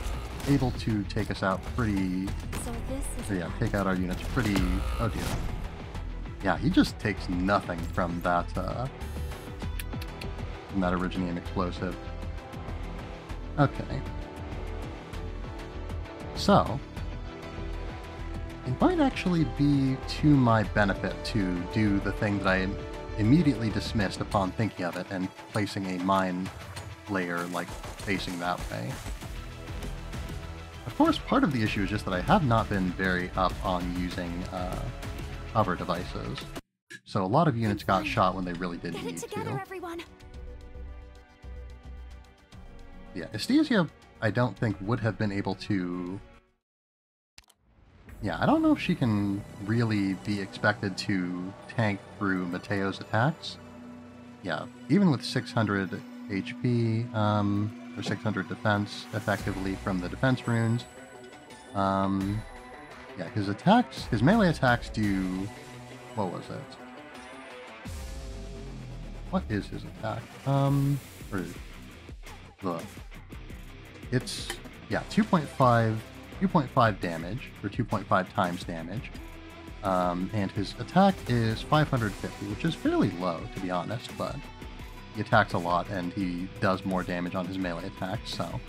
able to take us out pretty So this is yeah, take out our units pretty... Oh dear. Yeah, he just takes nothing from that, uh... From that originating explosive. Okay. So... It might actually be to my benefit to do the thing that I immediately dismissed upon thinking of it and placing a mine layer, like, facing that way. Of course, part of the issue is just that I have not been very up on using uh, hover devices. So a lot of units got shot when they really didn't need to. Yeah, Astesia, I don't think would have been able to... Yeah, I don't know if she can really be expected to tank through Mateo's attacks. Yeah, even with 600 HP, um, or 600 defense, effectively from the defense runes. Um, yeah, his attacks, his melee attacks do... What was it? What is his attack? Um, or... Ugh. It's, yeah, 2.5, 2.5 damage, or 2.5 times damage. Um, and his attack is 550, which is fairly low, to be honest, but he attacks a lot and he does more damage on his melee attacks, so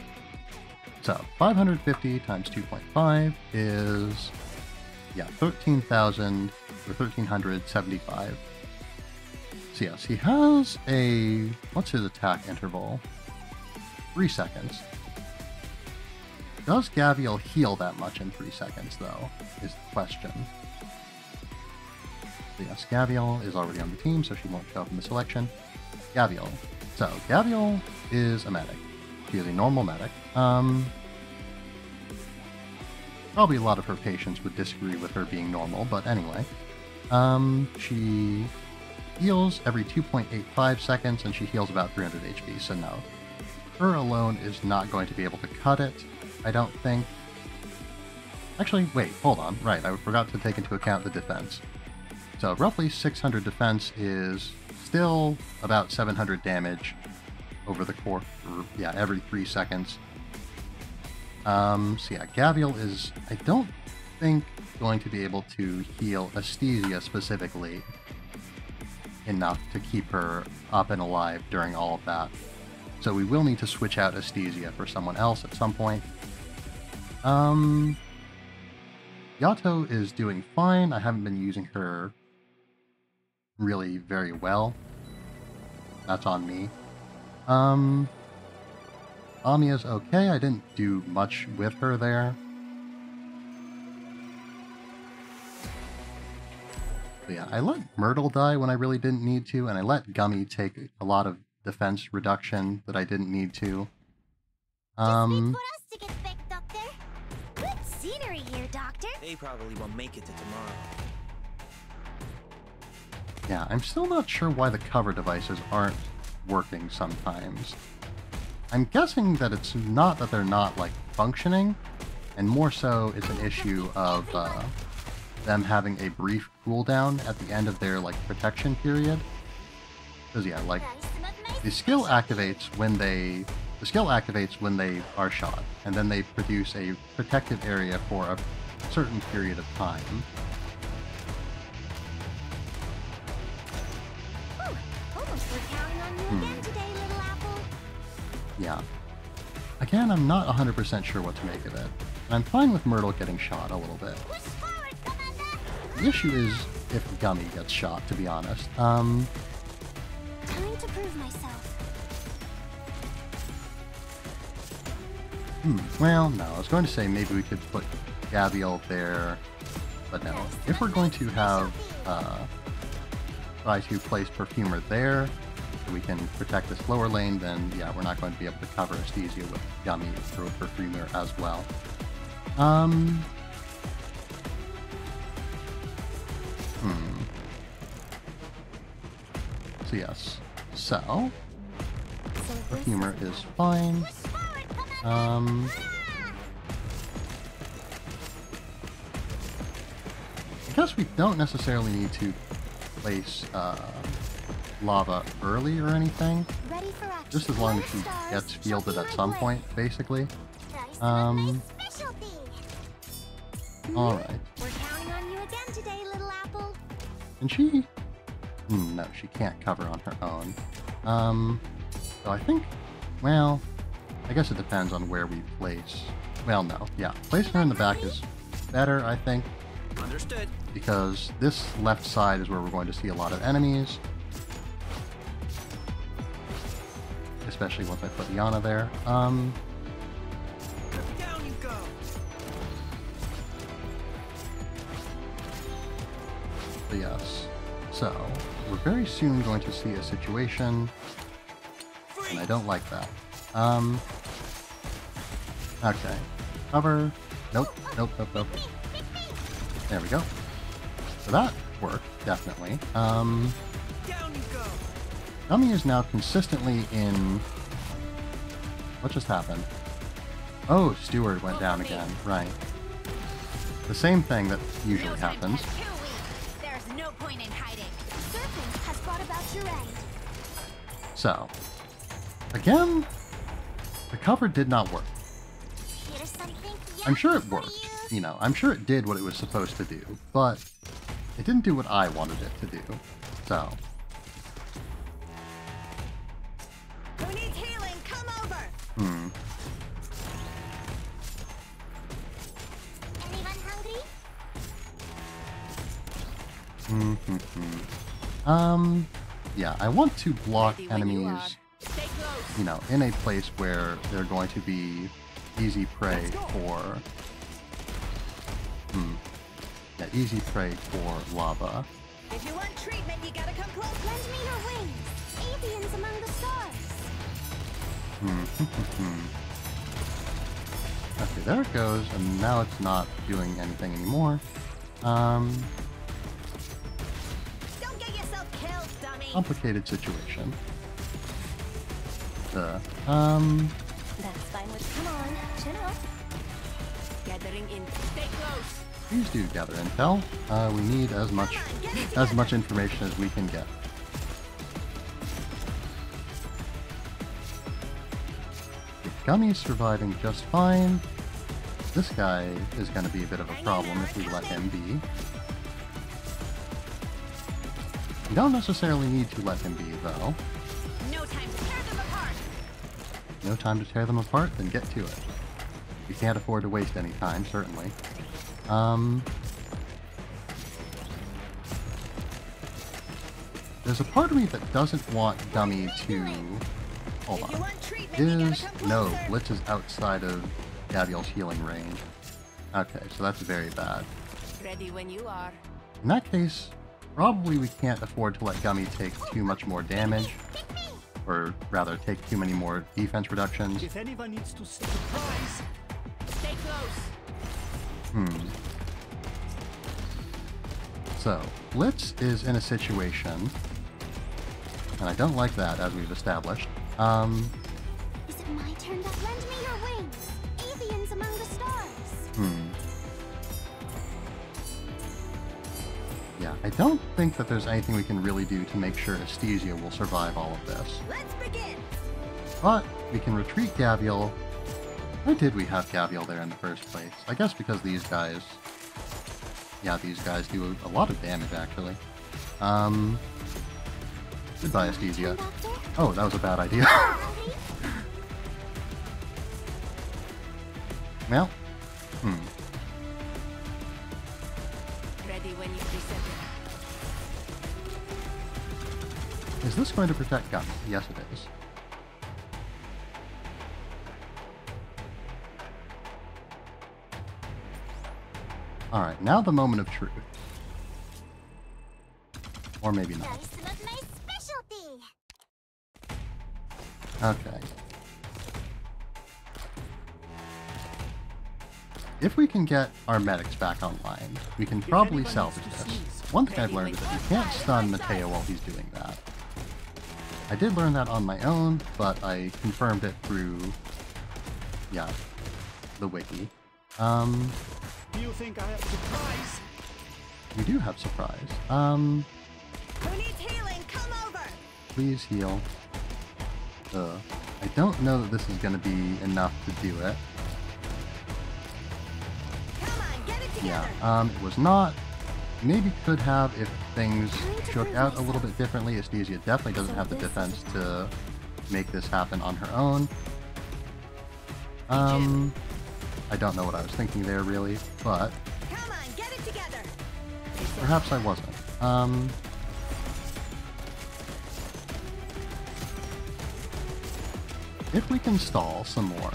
So 550 times 2.5 is, yeah, 13,000 or 1,375. So yes, he has a, what's his attack interval? Three seconds. Does Gavial heal that much in three seconds, though, is the question. So yes, Gavial is already on the team, so she won't show up in the selection. Gavial. So, Gavial is a medic. She is a normal medic. Um, probably a lot of her patients would disagree with her being normal, but anyway. Um, she heals every 2.85 seconds, and she heals about 300 HP, so no. Her alone is not going to be able to cut it. I don't think. Actually, wait, hold on. Right, I forgot to take into account the defense. So roughly 600 defense is still about 700 damage over the course, yeah, every three seconds. Um, so yeah, Gavial is, I don't think, going to be able to heal Astesia specifically enough to keep her up and alive during all of that. So we will need to switch out Astesia for someone else at some point. Um, Yato is doing fine. I haven't been using her really very well. That's on me. Um, Amiya's okay. I didn't do much with her there. But yeah, I let Myrtle die when I really didn't need to, and I let Gummy take a lot of defense reduction that I didn't need to. Um, scenery here, Doctor. They probably won't make it to tomorrow. Yeah, I'm still not sure why the cover devices aren't working sometimes. I'm guessing that it's not that they're not, like, functioning, and more so it's an issue of uh, them having a brief cooldown at the end of their, like, protection period. Because, yeah, like, the skill activates when they... The skill activates when they are shot, and then they produce a protective area for a certain period of time. Whew, almost we're counting on you again today. Yeah. Again, I'm not 100% sure what to make of it. I'm fine with Myrtle getting shot a little bit. Forward, The issue is if Gummy gets shot, to be honest. Um, hmm, well, no, I was going to say maybe we could put Gabriel there, but no. If we're going to have, uh, try to place Perfumer there, so we can protect this lower lane, then yeah, we're not going to be able to cover Astesia with Gummy through Perfumer as well. Um, Hmm. So yes. So, humor is fine. Push forward, Commander. Um, I guess we don't necessarily need to place uh, lava early or anything. Ready for. Just as long as she gets fielded at some point, basically. Um. Alright. We're counting on you again today, little apple. Can she? Hmm, no, she can't cover on her own. Um, so I think, well, I guess it depends on where we place. Well, no, yeah, placing her in the back is better, I think, Understood. because this left side is where we're going to see a lot of enemies. Especially once I put Iana there. Um, Down you go. but yes. So, we're very soon going to see a situation and I don't like that. Um. Okay. Cover. Nope. Nope. Nope. Nope. There we go. So that worked definitely. Um. Gummy is now consistently in. What just happened? Oh, Steward went down again. Right. The same thing that usually happens. Too weak. There's no point in hiding. Serpent has brought about your end. So, again, the cover did not work. I'm sure it worked, you know, I'm sure it did what it was supposed to do, but it didn't do what I wanted it to do, so. Who needs healing? Come over! Hmm. Anyone hungry? Mm -hmm -hmm. Um, yeah, I want to block enemies you know, in a place where they're going to be easy prey for. Hmm. Yeah, easy prey for lava. If you want treatment, you gotta come close. Lend me your wings. Avians among the stars. Hmm. okay, there it goes, and now it's not doing anything anymore. Um, Don't get yourself killed, dummy. complicated situation. The um, That's fine with. Come on, chin up. Gathering in. Stay close. please do gather intel. Uh, we need as much on, as much information as we can get. Gummy's surviving just fine. This guy is going to be a bit of a problem if we let him be. You don't necessarily need to let him be, though. No time to tear them apart, then get to it. We can't afford to waste any time, certainly. Um, there's a part of me that doesn't want Gummy to... Hold on. want treatment, you gotta Is... No. Blitz is outside of Gavial's healing range. Okay, so that's very bad. Ready when you are. In that case, probably we can't afford to let Gummy take too much more damage, or rather take too many more defense reductions. If anyone needs to surprise, Stay close. Hmm. So, Blitz is in a situation, and I don't like that, as we've established. Um, Is it my turn? That lend me your wings. I don't think that there's anything we can really do to make sure Astesia will survive all of this. Let's begin. But we can retreat Gavial. Why did we have Gavial there in the first place? I guess because these guys... Yeah, these guys do a, lot of damage, actually. Um... Goodbye. Doctor? Oh, that was a bad idea. Well, hmm. Is this going to protect Gummy? Yes, it is. Alright, now the moment of truth. Or maybe not. Try some of my specialty. Okay. If we can get our medics back online, we can probably salvage this. One thing I've learned is that you can't stun Mateo while he's doing that. I did learn that on my own, but I confirmed it through, yeah, the wiki. Um, do you think I have surprise? we do have surprise. Um, Who needs healing? Come over. please heal. Uh, I don't know that this is going to be enough to do it. Come on, get it Yeah, um, it was not. Maybe could have if things shook out a little bit differently. Astesia definitely doesn't have the defense to make this happen on her own. Um, I don't know what I was thinking there really, but Come on, get it together. perhaps I wasn't. Um, if we can stall some more,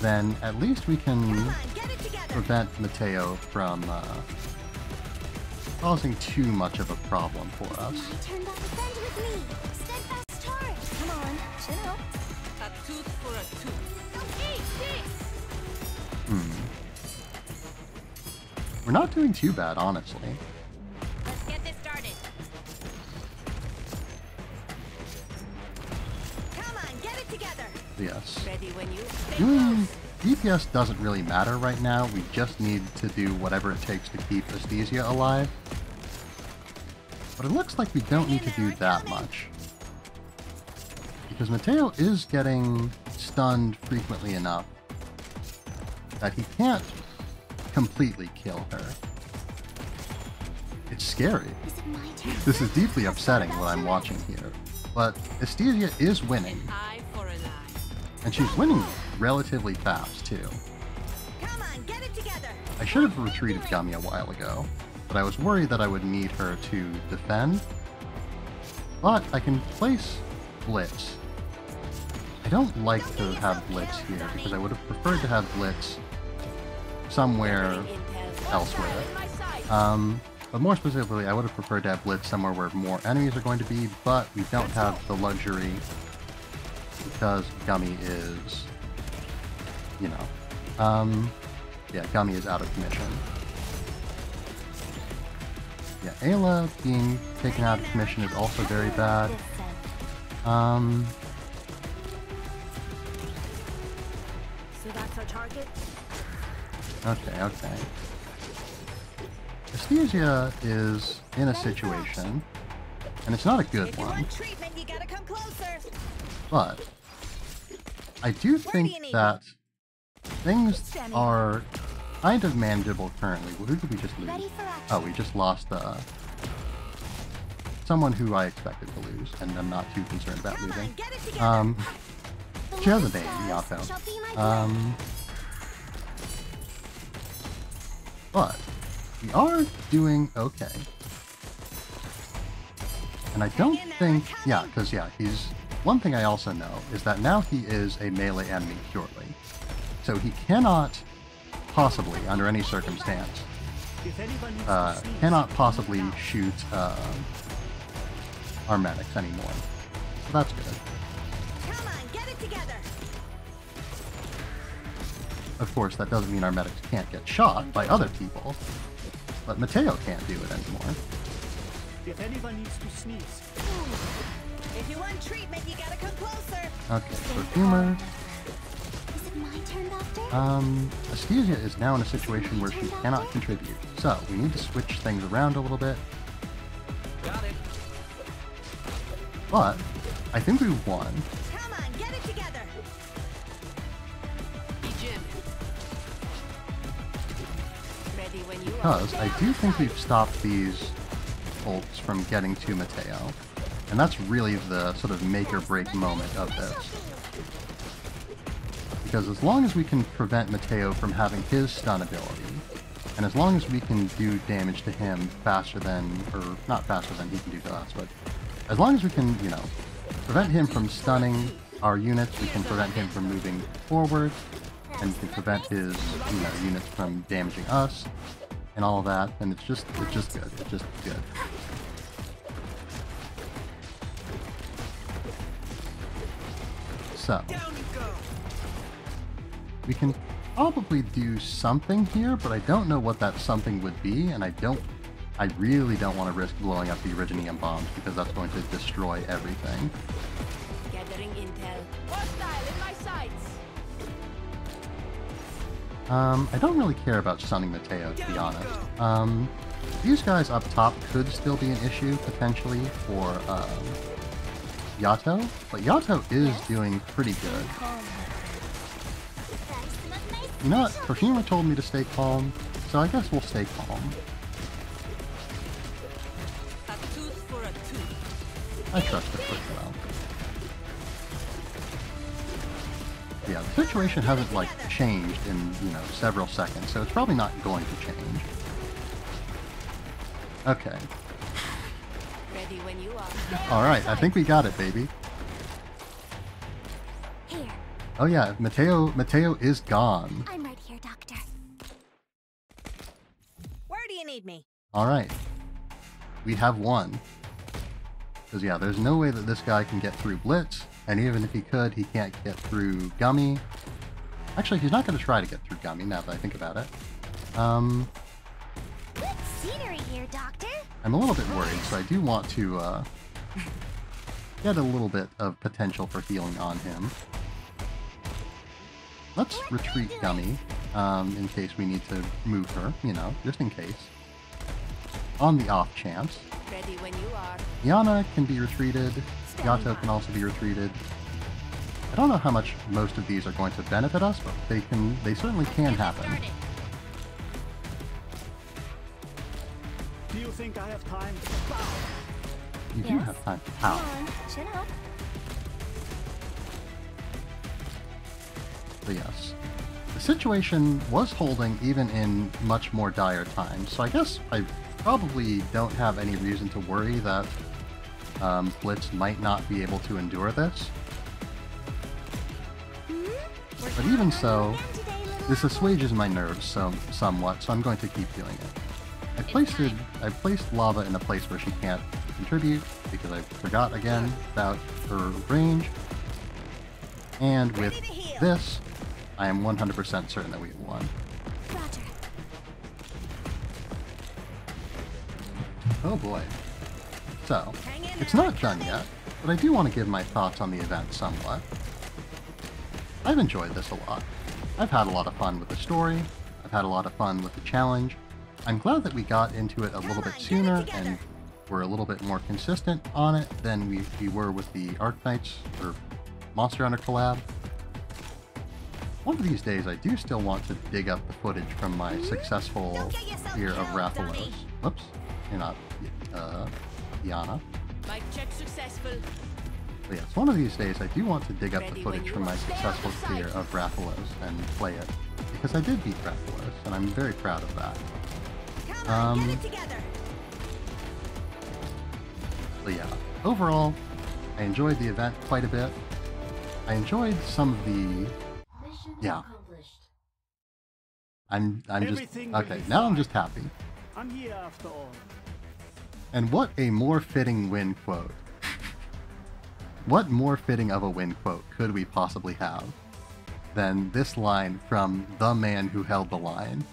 then at least we can on, get it together. prevent Mateo from uh, causing too much of a problem for us. My turn. That bend with me. Steadfast charge. Come on, chin up. A tooth for a tooth. Don't eat this. Hmm. We're not doing too bad, honestly. Let's get this started. Come on, get it together. Yes. Ready when you. Stay Doing close. DPS doesn't really matter right now. We just need to do whatever it takes to keep Astesia alive. But it looks like we don't need to do that much. Because Mateo is getting stunned frequently enough that he can't completely kill her. It's scary. Is it my turn? This is deeply upsetting what I'm watching here. But Astesia is winning, Eye for an eye. and she's winning relatively fast too. Come on, get it together. I should have retreated Gummy a while ago. but I was worried that I would need her to defend. But I can place Blitz. I don't like to have Blitz here because I would have preferred to have Blitz somewhere elsewhere. In my sights. Um, but more specifically, I would have preferred to have Blitz somewhere where more enemies are going to be, but we don't have the luxury because Gummy is, you know, um, yeah, Gummy is out of commission. Yeah, Ayla being taken out of commission is also very bad. Um, So that's our target? Okay, okay. Astesia is in a situation, and it's not a good one, treatment, you gotta come closer. but I do think you need that things are kind of manageable currently. Who did we just lose? Ready for action. Oh, we just lost uh, someone who I expected to lose, and I'm not too concerned about Come losing. on. Um, The she has a Lord name, stars Yato. shall be my Um, but we are doing okay. And I don't think, yeah, because yeah, he's. One thing I also know is that now he is a melee enemy purely, so he cannot possibly, under any circumstance, If anyone needs uh, cannot possibly shoot uh, our medics anymore. So that's good. Come on, get it together. Of course, that doesn't mean our medics can't get shot by other people, but Mateo can't do it anymore. if anyone needs to sneeze, If you want treatment, you gotta come closer. Okay, perfumer. Is Um, Astesia is now in a situation where she cannot contribute, so we need to switch things around a little bit. Got it. But I think we won. Come on, get it together. Jim. Ready when you are. Because I do think we've stopped these bolts from getting to Mateo. And that's really the sort of make or break moment of this. Because as long as we can prevent Mateo from having his stun ability, and as long as we can do damage to him faster than, or not faster than he can do to us, but as long as we can, you know, prevent him from stunning our units, we can prevent him from moving forward, and we can prevent his, you know, units from damaging us, and all of that, and it's just, it's just good. It's just good. So. We can probably do something here, but I don't know what that something would be, and I don't, I really don't want to risk blowing up the Originium bombs because that's going to destroy everything. Gathering intel. Hostile in my sights. Um, I don't really care about stunning Mateo, to be honest. Um, these guys up top could still be an issue, potentially, for um, Yato, but Yato is doing pretty good. You know what? Perfumer told me to stay calm, so I guess we'll stay calm. A tooth for a tooth. I trust her pretty well. Yeah, the situation hasn't, like, changed in, you know, several seconds, so it's probably not going to change. Okay. Ready when you are. Alright, I think we got it, baby. Here, Oh yeah, Mateo Mateo is gone. I'm right here, Doctor. Where do you need me? Alright. We have won. Because yeah, there's no way that this guy can get through Blitz, and even if he could, he can't get through Gummy. Actually, he's not going to try to get through Gummy, now that I think about it. Um, Good scenery here, Doctor. I'm a little bit worried, so I do want to uh, get a little bit of potential for healing on him. Let's retreat Gummy, um, in case we need to move her, you know, just in case. On the off chance. Ready when you are. Iana can be retreated, Yato can also be retreated. I don't know how much most of these are going to benefit us, but they can they certainly can happen. do you think I have time? You do Yes. have time. Come How? Yes. The situation was holding even in much more dire times, so I guess I probably don't have any reason to worry that um, Blitz might not be able to endure this. But even so, this assuages my nerves so, somewhat, so I'm going to keep doing it. I placed it, I placed lava in a place where she can't contribute because I forgot again about her range. And with this, I am 100% certain that we have won. Roger. Oh boy. So, it's not done yet, but I do want to give my thoughts on the event somewhat. I've enjoyed this a lot. I've had a lot of fun with the story, I've had a lot of fun with the challenge. I'm glad that we got into it a little bit sooner and were a little bit more consistent on it than we, we were with the Arc Arknights or Monster Hunter collab. One of these days, I do still want to dig up the footage from my successful Don't get yourself year of killed, Rathalos. Whoops, you're not, uh, Iana. Mic check successful. But yes, one of these days I do want to dig up the footage from my successful out of clear of Rathalos and play it, because I did beat Rathalos, and I'm very proud of that. Come on, Um, get it together. But yeah, overall, I enjoyed the event quite a bit. I enjoyed some of the... Yeah. I'm, I'm just... Everything will Okay, now I'm just happy. I'm here after all. And what a more fitting win quote. what more fitting of a win quote could we possibly have than this line from the man who held the line?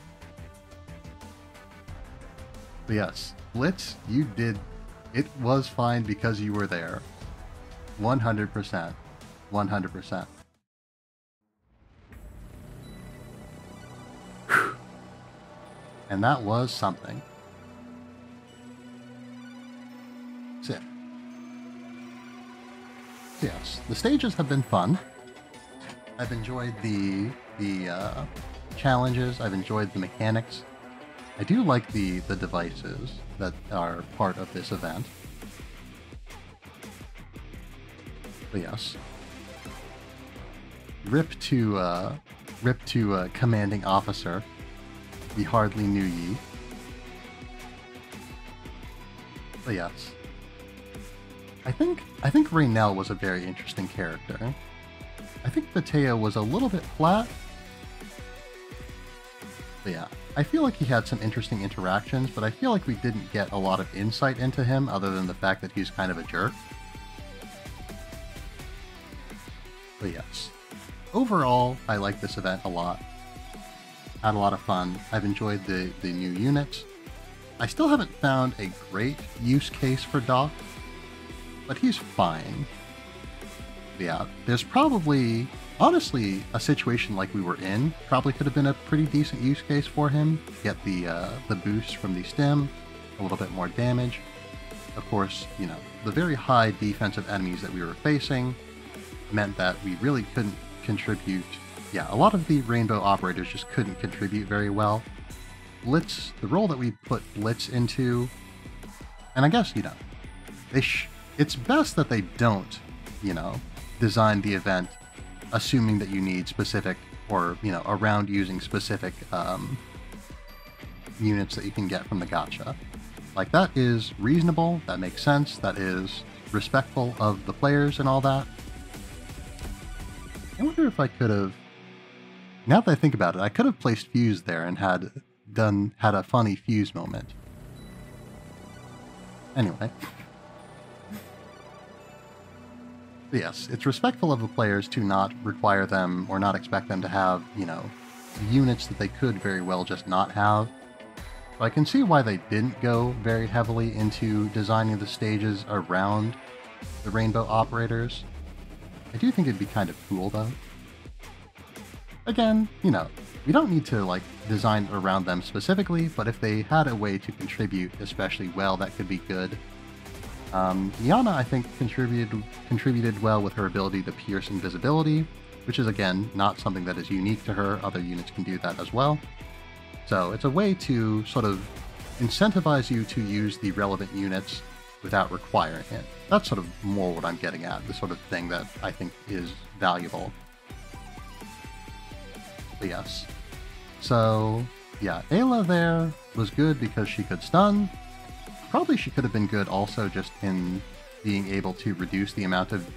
But yes, Blitz, you did. It was fine because you were there. 100%. 100%. And that was something. So, yes, the stages have been fun. I've enjoyed the the uh, challenges. I've enjoyed the mechanics. I do like the the devices that are part of this event. But yes, rip to uh, rip to uh, commanding officer. We hardly knew ye. But yes. I think I think Raynell was a very interesting character. I think Mateo was a little bit flat. But yeah, I feel like he had some interesting interactions, but I feel like we didn't get a lot of insight into him other than the fact that he's kind of a jerk. But yes, overall, I like this event a lot. Had a lot of fun. I've enjoyed the, the new units. I still haven't found a great use case for Doc, but he's fine. Yeah, there's probably, honestly, a situation like we were in probably could have been a pretty decent use case for him. Get the uh, the boost from the stem, a little bit more damage. Of course, you know the very high defensive enemies that we were facing meant that we really couldn't contribute. Yeah, a lot of the rainbow operators just couldn't contribute very well. Blitz, the role that we put Blitz into, and I guess you know, they it's best that they don't, you know, design the event assuming that you need specific or you know around using specific um, units that you can get from the gacha. Like that is reasonable. That makes sense. That is respectful of the players and all that. I wonder if I could have. Now that I think about it, I could have placed Fuse there and had done had a funny Fuse moment. Anyway. Yes, it's respectful of the players to not require them or not expect them to have, you know, units that they could very well just not have. So I can see why they didn't go very heavily into designing the stages around the rainbow operators. I do think it'd be kind of cool though. Again, you know, we don't need to like design around them specifically, but if they had a way to contribute especially well, that could be good. Um, Iana, I think, contributed contributed well with her ability to pierce invisibility, which is again not something that is unique to her. Other units can do that as well. So it's a way to sort of incentivize you to use the relevant units without requiring it. That's sort of more what I'm getting at, the sort of thing that I think is valuable. But yes. So, yeah, Ayla there was good because she could stun. Probably she could have been good also just in being able to reduce the amount of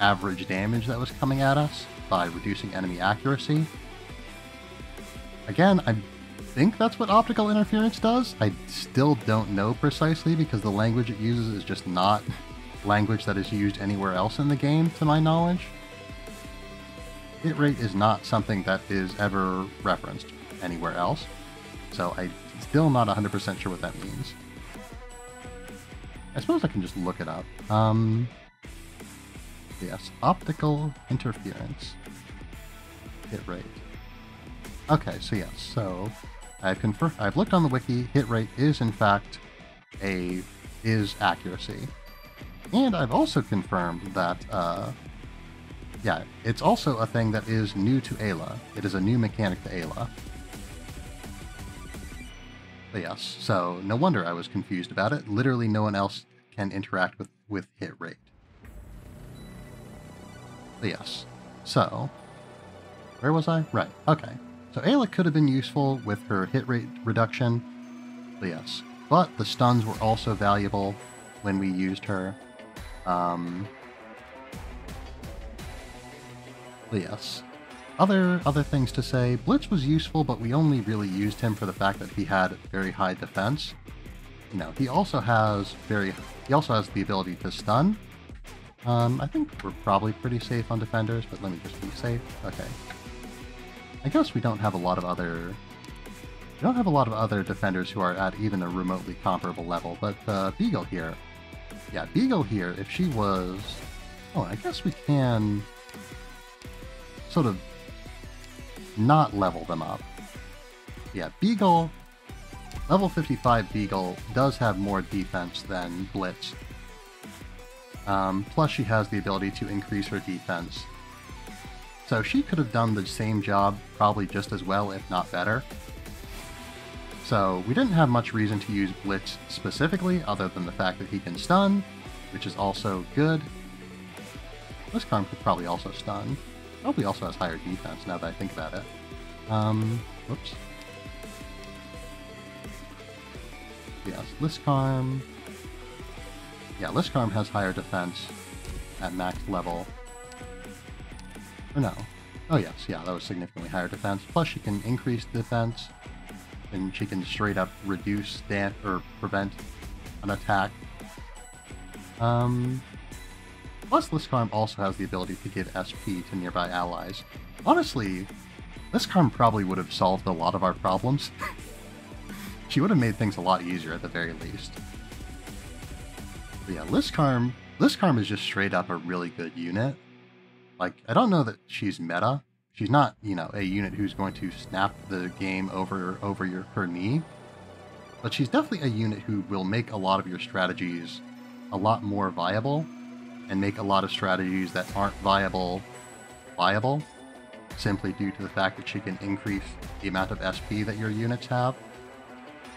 average damage that was coming at us by reducing enemy accuracy. Again, I think that's what optical interference does. I still don't know precisely because the language it uses is just not language that is used anywhere else in the game, to my knowledge. Hit rate is not something that is ever referenced anywhere else, so I'm still not 100% sure what that means. I suppose I can just look it up. Um, yes, optical interference. Hit rate. Okay, so yes, so I've confirmed. I've looked on the wiki. Hit rate is in fact a is accuracy, and I've also confirmed that uh, yeah, it's also a thing that is new to Ayla. It is a new mechanic to Ayla. But yes, so no wonder I was confused about it. Literally no one else can interact with, with hit rate. But yes, so where was I? Right, okay. So Ayla could have been useful with her hit rate reduction, but yes. But the stuns were also valuable when we used her. Um, yes. Other other things to say, Blitz was useful, but we only really used him for the fact that he had very high defense. You know, he also has very he also has the ability to stun. Um, I think we're probably pretty safe on defenders, but let me just be safe. Okay. I guess we don't have a lot of other we don't have a lot of other defenders who are at even a remotely comparable level, but uh, Beagle here. Yeah, Beagle here, if she was... Oh, I guess we can sort of not level them up. Yeah, Beagle, level 55 Beagle does have more defense than Blitz. Um, plus she has the ability to increase her defense. So she could have done the same job probably just as well, if not better. So we didn't have much reason to use Blitz specifically, other than the fact that he can stun, which is also good. Blitzcrank could probably also stun. Probably also has higher defense now that I think about it. Um, whoops. Yes, Liskarm. Yeah, Liskarm has higher defense at max level. Or no. Oh yes, yeah, that was significantly higher defense. Plus she can increase defense, and she can straight up reduce dan or prevent an attack. Um, plus Liskarm also has the ability to give SP to nearby allies. Honestly, Liskarm probably would have solved a lot of our problems. she would have made things a lot easier at the very least. But yeah, Liskarm, Liscarm is just straight up a really good unit. Like, I don't know that she's meta. She's not, you know, a unit who's going to snap the game over over your her knee. But she's definitely a unit who will make a lot of your strategies a lot more viable and make a lot of strategies that aren't viable viable simply due to the fact that she can increase the amount of SP that your units have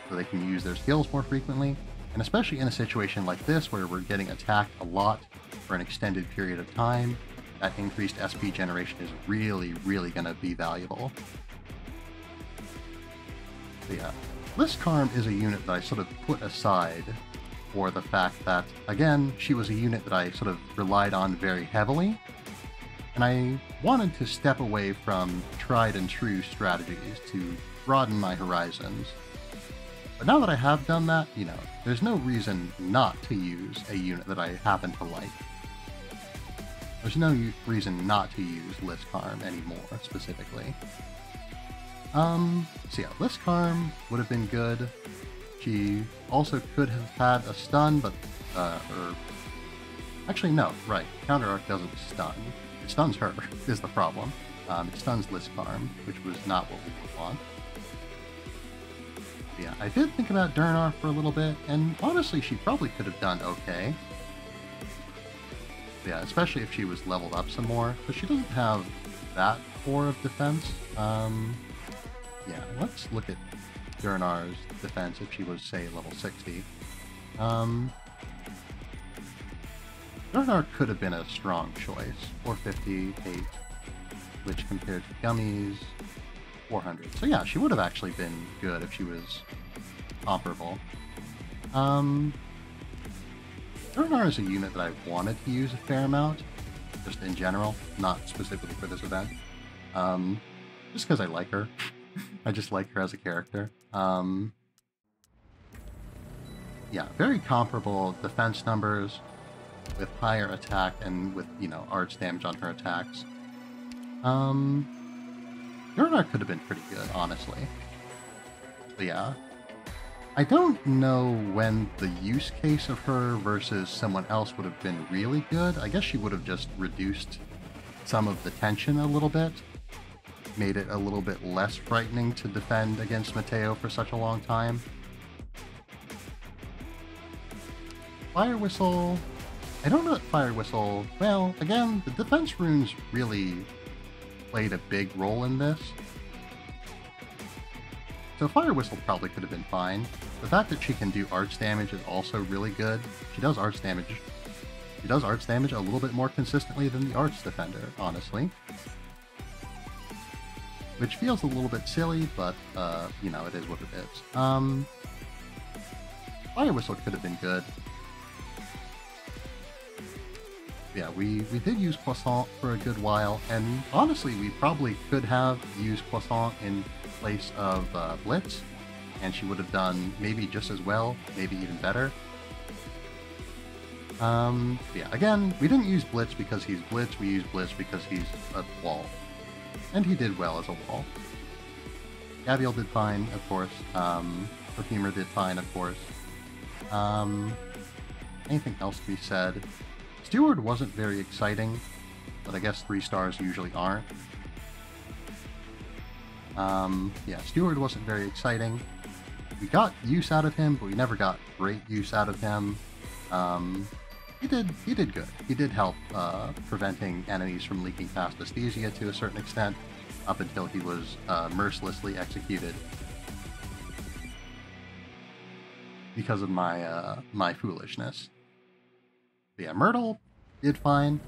so they can use their skills more frequently. And especially in a situation like this where we're getting attacked a lot for an extended period of time, that increased SP generation is really, really going to be valuable. But yeah, Liskarm is a unit that I sort of put aside for the fact that, again, she was a unit that I sort of relied on very heavily, and I wanted to step away from tried and true strategies to broaden my horizons. But now that I have done that, you know, there's no reason not to use a unit that I happen to like. There's no reason not to use Liskarm anymore, specifically. Um, so yeah, would have been good. She also could have had a stun, but, uh, or... Actually, no, right. Counter Arc doesn't stun. It stuns her, is the problem. Um, it stuns Liskarm, which was not what we would want. Yeah, I did think about Durnar for a little bit, and honestly, she probably could have done okay. Yeah, especially if she was leveled up some more, but she doesn't have that core of defense. Um, yeah, let's look at Durnar's defense if she was, say, level 60. Um, could have been a strong choice. 450, 8, which compared to Gummies, 400. So yeah, she would have actually been good if she was comparable. Um, Dur-nar is a unit that I wanted to use a fair amount, just in general, not specifically for this event. Um, just because I like her. I just like her as a character. Um, yeah, very comparable defense numbers with higher attack and with, you know, arts damage on her attacks. Um, could have been pretty good, honestly. But yeah. I don't know when the use case of her versus someone else would have been really good. I guess she would have just reduced some of the tension a little bit. Made it a little bit less frightening to defend against Mateo for such a long time. Firewhistle... I don't know Firewhistle... Well, again, the defense runes really played a big role in this. So Firewhistle probably could have been fine. The fact that she can do arts damage is also really good. She does arts damage. She does arts damage a little bit more consistently than the arts defender, honestly. Which feels a little bit silly, but, uh, you know, it is what it is. Um, Firewhistle could have been good. Yeah, we, we did use Croissant for a good while, and honestly, we probably could have used Croissant in place of uh, Blitz, and she would have done maybe just as well, maybe even better. Um, yeah, again, we didn't use Blitz because he's Blitz, we used Blitz because he's a wall. And he did well as a wall. Gavial did fine, of course. Um, Perfumer did fine, of course. Um, anything else to be said? Steward wasn't very exciting, but I guess three stars usually aren't. Um, yeah, Steward wasn't very exciting. We got use out of him, but we never got great use out of him. Um, he did he did good. He did help uh, preventing enemies from leaking past Astesia to a certain extent, up until he was uh, mercilessly executed because of my uh, my foolishness. But yeah, Myrtle did fine.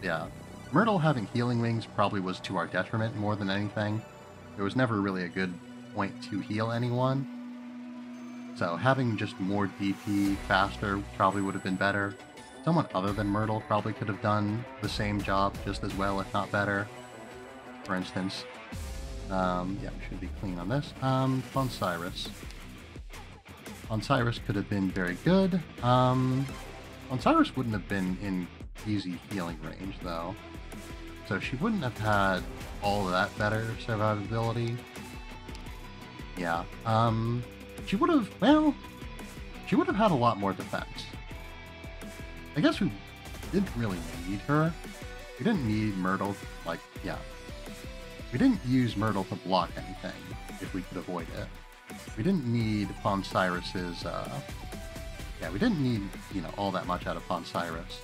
Yeah, Myrtle having healing wings probably was to our detriment more than anything. There was never really a good point to heal anyone. So having just more DP faster probably would have been better. Someone other than Myrtle probably could have done the same job just as well, if not better. For instance, um, yeah, we should be clean on this. Um, Osiris. Osiris could have been very good. Um, Osiris wouldn't have been in easy healing range, though. So she wouldn't have had all that better survivability. Yeah. Um, she would have, well, she would have had a lot more defense. I guess we didn't really need her. We didn't need Myrtle, like, yeah. We didn't use Myrtle to block anything, if we could avoid it. We didn't need Ponsyrus's, uh, yeah, we didn't need, you know, all that much out of Ponsyrus.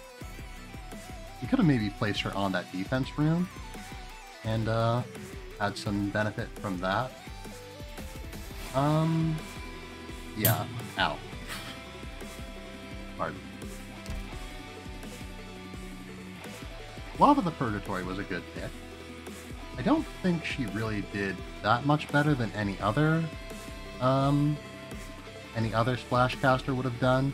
We could have maybe placed her on that defense room, and, uh, had some benefit from that. Um, yeah, ow. Pardon. Lava the Purgatory was a good pick. I don't think she really did that much better than any other, um, any other splash caster would have done.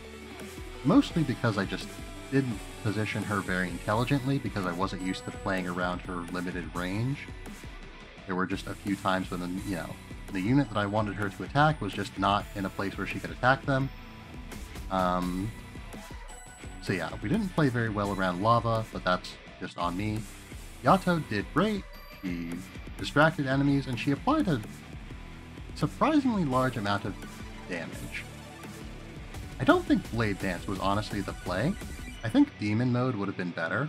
Mostly because I just didn't position her very intelligently because I wasn't used to playing around her limited range. There were just a few times when, you know, the unit that I wanted her to attack was just not in a place where she could attack them. Um, so yeah, we didn't play very well around lava, but that's just on me. Yato did great. She distracted enemies, and she applied a surprisingly large amount of damage. I don't think Blade Dance was honestly the play. I think Demon Mode would have been better.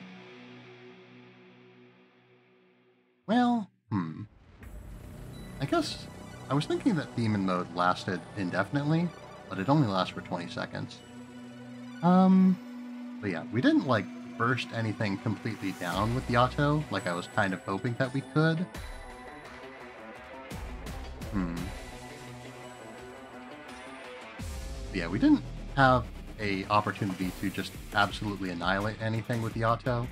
Well, hmm. I guess I was thinking that Demon Mode lasted indefinitely, but it only lasts for 20 seconds. Um, but yeah, we didn't like burst anything completely down with Yato, like I was kind of hoping that we could. Hmm. But yeah, we didn't have a opportunity to just absolutely annihilate anything with Yato.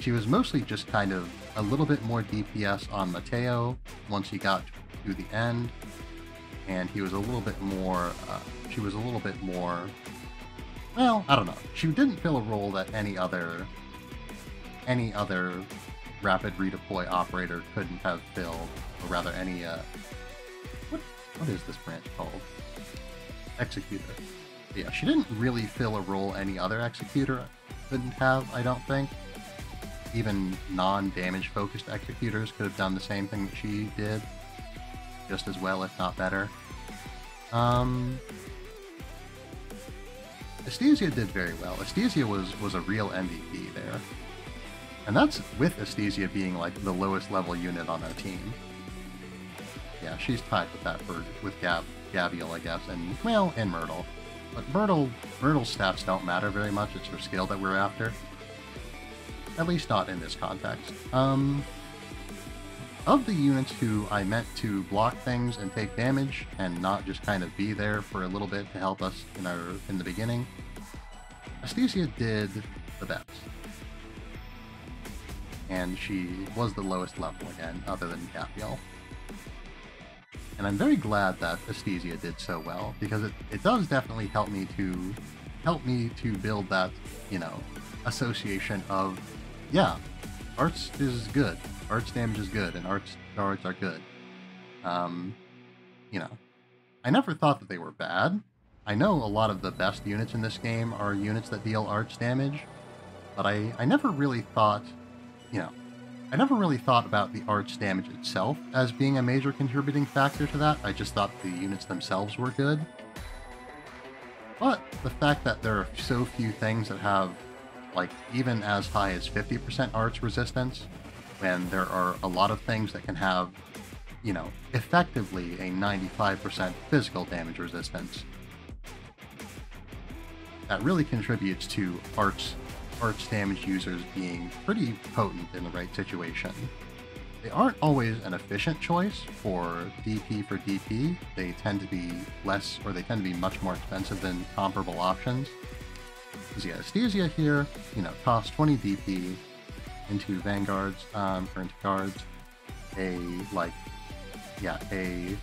She was mostly just kind of a little bit more DPS on Mateo once he got to the end, and he was a little bit more uh, she was a little bit more. Well, I don't know. She didn't fill a role that any other any other rapid redeploy operator couldn't have filled, or rather, any uh, what what is this branch called? Executor. Yeah, she didn't really fill a role any other executor couldn't have. I don't think. Even non-damage focused executors could have done the same thing that she did, just as well, if not better. Um, Astesia did very well. Astesia was was a real MVP there. And that's with Astesia being like the lowest level unit on our team. Yeah, she's tied with that for with Gab Gavial, I guess, and well, and Myrtle. But Myrtle Myrtle's stats don't matter very much, it's her skill that we're after. At least not in this context. Um of the units who I meant to block things and take damage and not just kind of be there for a little bit to help us in our in the beginning, Astesia did the best and she was the lowest level again, other than Gavial. And I'm very glad that Astesia did so well, because it, it does definitely help me to help me to build that, you know, association of, yeah, arts is good, arts damage is good, and arts guards are good. Um, you know, I never thought that they were bad. I know a lot of the best units in this game are units that deal arts damage, but I, I never really thought you know, I never really thought about the arts damage itself as being a major contributing factor to that. I just thought the units themselves were good. But the fact that there are so few things that have, like, even as high as 50% arts resistance, when there are a lot of things that can have, you know, effectively a 95% physical damage resistance, that really contributes to arts arts damage users being pretty potent in the right situation. They aren't always an efficient choice for DP for DP. They tend to be less, or they tend to be much more expensive than comparable options. Because yeah, Astesia here, you know, costs 20 DP into Vanguards, um, or into guards. A, like, yeah, a,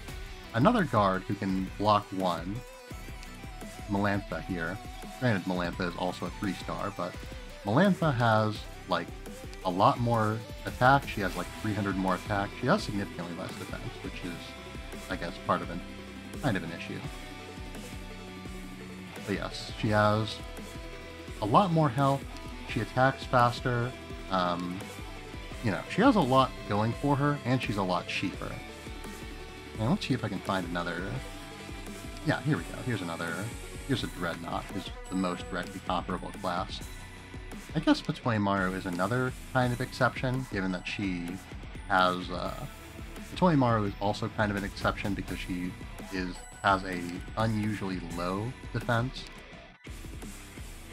another guard who can block one, Melantha here. Granted, Melantha is also a 3-star, but Melantha has, like, a lot more attack. She has, like, 300 more attack. She has significantly less defense, which is, I guess, part of an, kind of an issue. But yes, she has a lot more health. She attacks faster. Um, you know, she has a lot going for her, and she's a lot cheaper. And let's see if I can find another... Yeah, here we go. Here's another... Here's a Dreadnought, who's the most directly comparable class. I guess Matoimaru is another kind of exception, given that she has. Uh, Matoimaru is also kind of an exception because she is has a unusually low defense,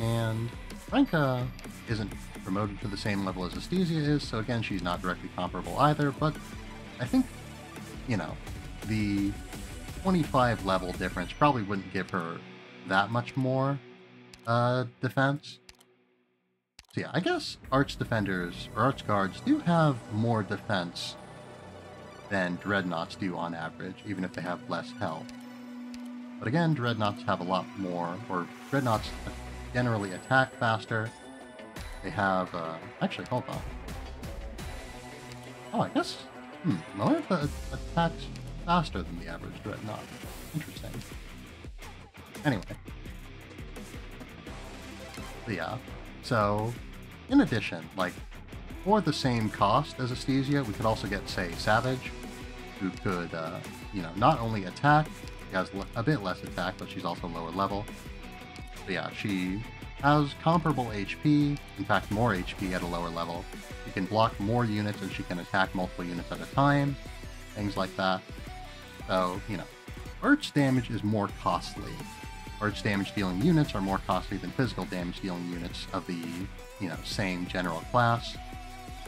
and Franka isn't promoted to the same level as Astesia is, so again, she's not directly comparable either. But I think, you know, the 25 level difference probably wouldn't give her that much more uh, defense. So yeah, I guess Arts Defenders, or Arts Guards, do have more defense than Dreadnoughts do on average, even if they have less health. But again, Dreadnoughts have a lot more, or Dreadnoughts generally attack faster. They have, uh, actually, hold on. Oh, I guess, hmm, Melantha attacks faster than the average Dreadnought. Interesting. Anyway. But yeah, so, in addition, like, for the same cost as Astesia, we could also get, say, Savage, who could, uh, you know, not only attack, she has a bit less attack, but she's also lower level. But yeah, she has comparable HP, in fact more HP at a lower level. She can block more units and she can attack multiple units at a time, things like that. So, you know, Arts damage is more costly, Arts damage dealing units are more costly than physical damage dealing units of the, you know, same general class.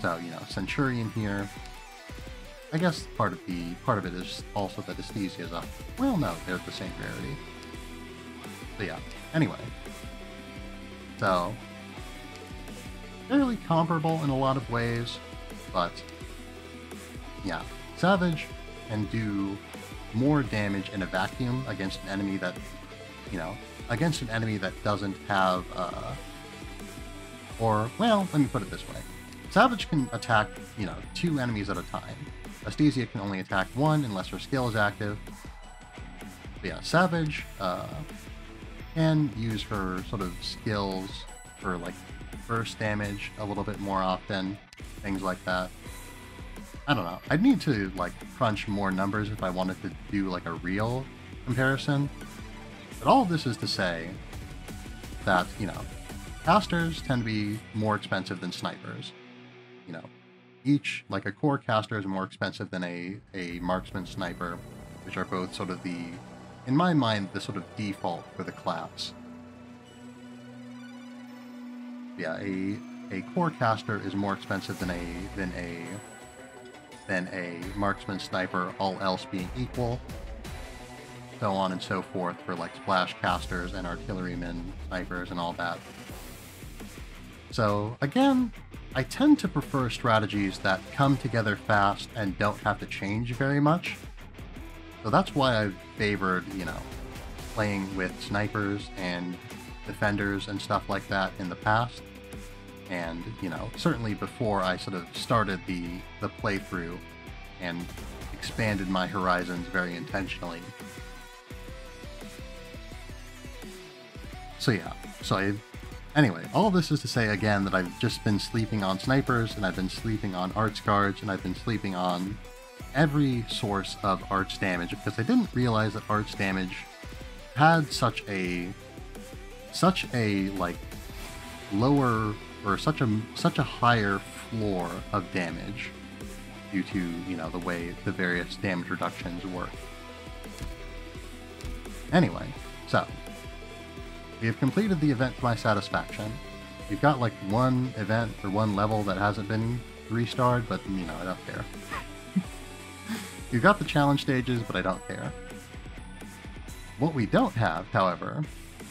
So, you know, Centurion here. I guess part of the part of it is also that Astesia is up. Well, no, they're the same rarity. But yeah, anyway. So, fairly comparable in a lot of ways, but yeah, Savage can do more damage in a vacuum against an enemy that you know, against an enemy that doesn't have, uh, or, well, let me put it this way. Savage can attack, you know, two enemies at a time. Astesia can only attack one unless her skill is active. But yeah, Savage uh, can use her sort of skills for like burst damage a little bit more often, things like that. I don't know. I'd need to like crunch more numbers if I wanted to do like a real comparison. But all this is to say that, you know, casters tend to be more expensive than snipers. You know, each, like a core caster is more expensive than a, a marksman sniper, which are both sort of the, in my mind, the sort of default for the class. Yeah, a a core caster is more expensive than a than a than a marksman sniper, all else being equal. So on and so forth for like splash casters and artillerymen, snipers, and all that. So again, I tend to prefer strategies that come together fast and don't have to change very much. So that's why I've favored, you know, playing with snipers and defenders and stuff like that in the past. And, you know, certainly before I sort of started the, the playthrough and expanded my horizons very intentionally. So yeah, so I Anyway, all this is to say again that I've just been sleeping on snipers, and I've been sleeping on arts guards, and I've been sleeping on every source of arts damage because I didn't realize that arts damage had such a such a like lower or such a such a higher floor of damage due to you know the way the various damage reductions work. Anyway, so we have completed the event to my satisfaction. We've got like one event or one level that hasn't been restarred, but you know, I don't care. We've got the challenge stages, but I don't care. What we don't have, however,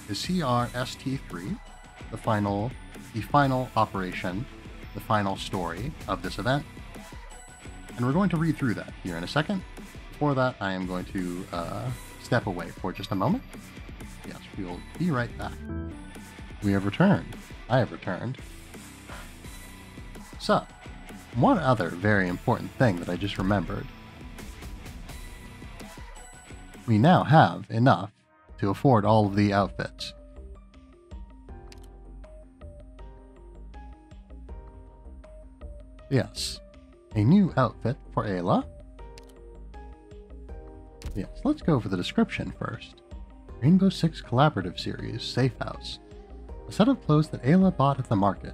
is CRST3, the final, the final operation, the final story of this event. And we're going to read through that here in a second. Before that, I am going to uh, step away for just a moment. Yes, we will be right back. We have returned. I have returned. So, one other very important thing that I just remembered. We now have enough to afford all of the outfits. Yes, a new outfit for Ayla. Yes, let's go for the description first. Rainbow Six Collaborative Series Safe House. A set of clothes that Ayla bought at the market.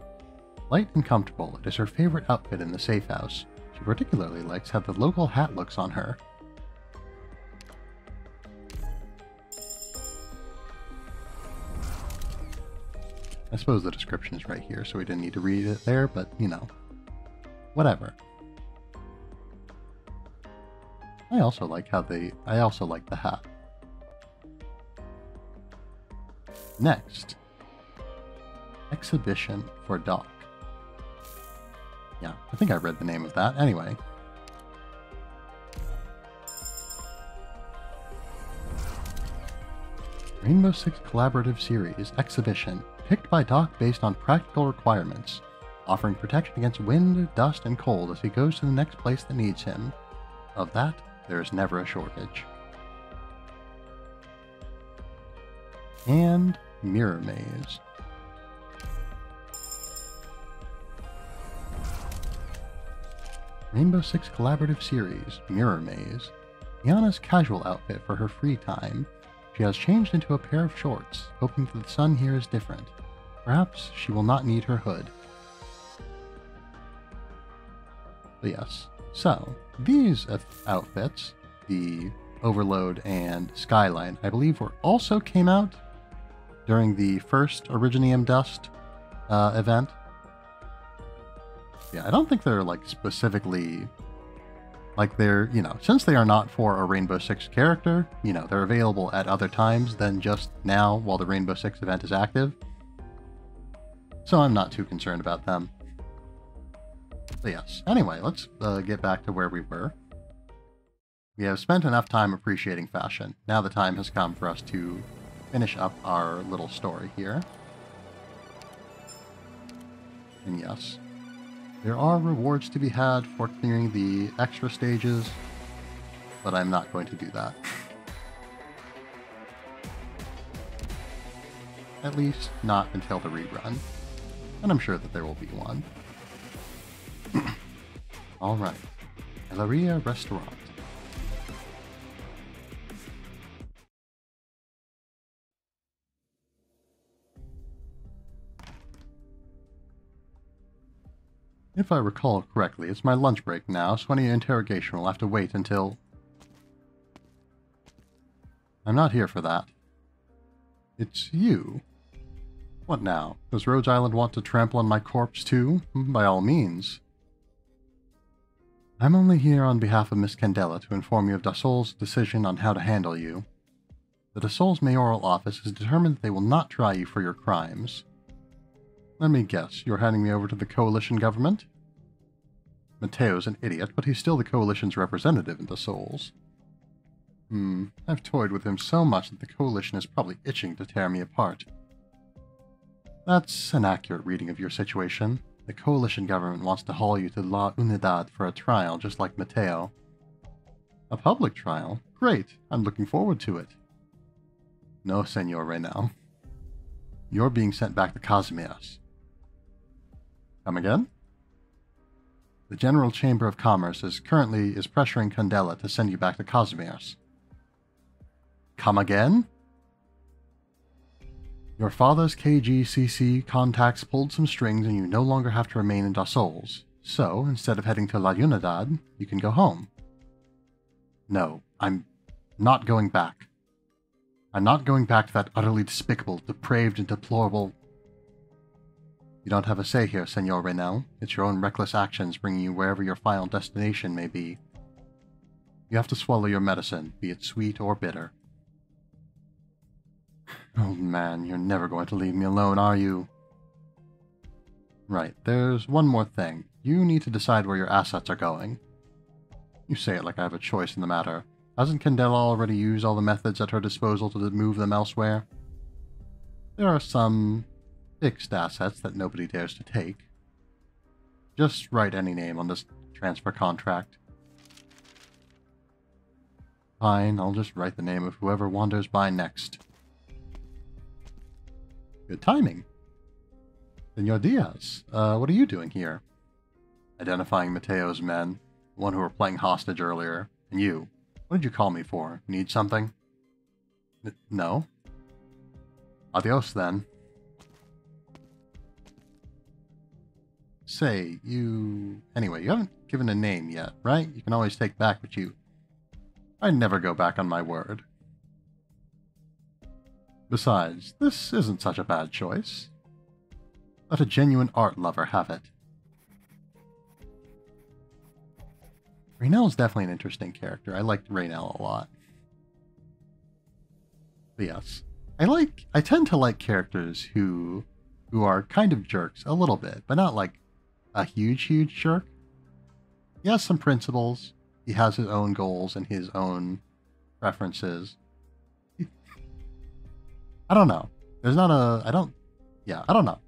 Light and comfortable, it is her favorite outfit in the safe house. She particularly likes how the local hat looks on her. I suppose the description is right here, so we didn't need to read it there, but you know. Whatever. I also like how they I also like the hat. Next, Exhibition for Doc. Yeah, I think I read the name of that. Anyway. Rainbow Six Collaborative Series Exhibition, picked by Doc based on practical requirements, offering protection against wind, dust, and cold as he goes to the next place that needs him. Of that, there is never a shortage. And Mirror Maze. Rainbow Six Collaborative Series, Mirror Maze. Iana's casual outfit for her free time. She has changed into a pair of shorts, hoping that the sun here is different. Perhaps she will not need her hood. But yes, so these outfits, the Overload and Skyline, I believe were also came out during the first Originium Dust uh, event. Yeah, I don't think they're like specifically like they're, you know, since they are not for a Rainbow Six character, you know, they're available at other times than just now while the Rainbow Six event is active. So I'm not too concerned about them. But yes, anyway, let's uh, get back to where we were. We have spent enough time appreciating fashion. Now the time has come for us to finish up our little story here. And yes, there are rewards to be had for clearing the extra stages, but I'm not going to do that. At least not until the rerun. And I'm sure that there will be one. Alright. Elaria Restaurant. If I recall correctly, it's my lunch break now, so any interrogation will have to wait until... I'm not here for that. It's you. What now? Does Rhodes Island want to trample on my corpse too? Hmm, by all means. I'm only here on behalf of Miss Candela to inform you of Dossoles decision on how to handle you. The Dossoles mayoral office has determined that they will not try you for your crimes. Let me guess, you're handing me over to the coalition government? Mateo's an idiot, but he's still the coalition's representative in the Souls. Hmm, I've toyed with him so much that the coalition is probably itching to tear me apart. That's an accurate reading of your situation. The coalition government wants to haul you to La Unidad for a trial, just like Mateo. A public trial? Great, I'm looking forward to it. No, Senor Reynal. You're being sent back to Kazimierz. Come again? The General Chamber of Commerce is currently is pressuring Candela to send you back to Kazimierz. Come again? Your father's KGCC contacts pulled some strings and you no longer have to remain in Dossoles. So, instead of heading to La Unidad, you can go home. No, I'm not going back. I'm not going back to that utterly despicable, depraved, and deplorable. You don't have a say here, Senor Reynel. It's your own reckless actions bringing you wherever your final destination may be. You have to swallow your medicine, be it sweet or bitter. Oh man, you're never going to leave me alone, are you? Right, there's one more thing. You need to decide where your assets are going. You say it like I have a choice in the matter. Hasn't Candela already used all the methods at her disposal to move them elsewhere? There are some fixed assets that nobody dares to take. Just write any name on this transfer contract. Fine, I'll just write the name of whoever wanders by next. Good timing. Senor Diaz, uh, what are you doing here? Identifying Mateo's men, the one who were playing hostage earlier, and you. What did you call me for? Need something? N no? Adios, then. Say, you... Anyway, you haven't given a name yet, right? You can always take back what you... I never go back on my word. Besides, this isn't such a bad choice. Let a genuine art lover have it. Raynell's definitely an interesting character. I liked Raynell a lot. But yes, I like. I tend to like characters who, who are kind of jerks a little bit, but not like a huge, huge jerk. He has some principles. He has his own goals and his own preferences. I don't know. There's not a. I don't. Yeah, I don't know.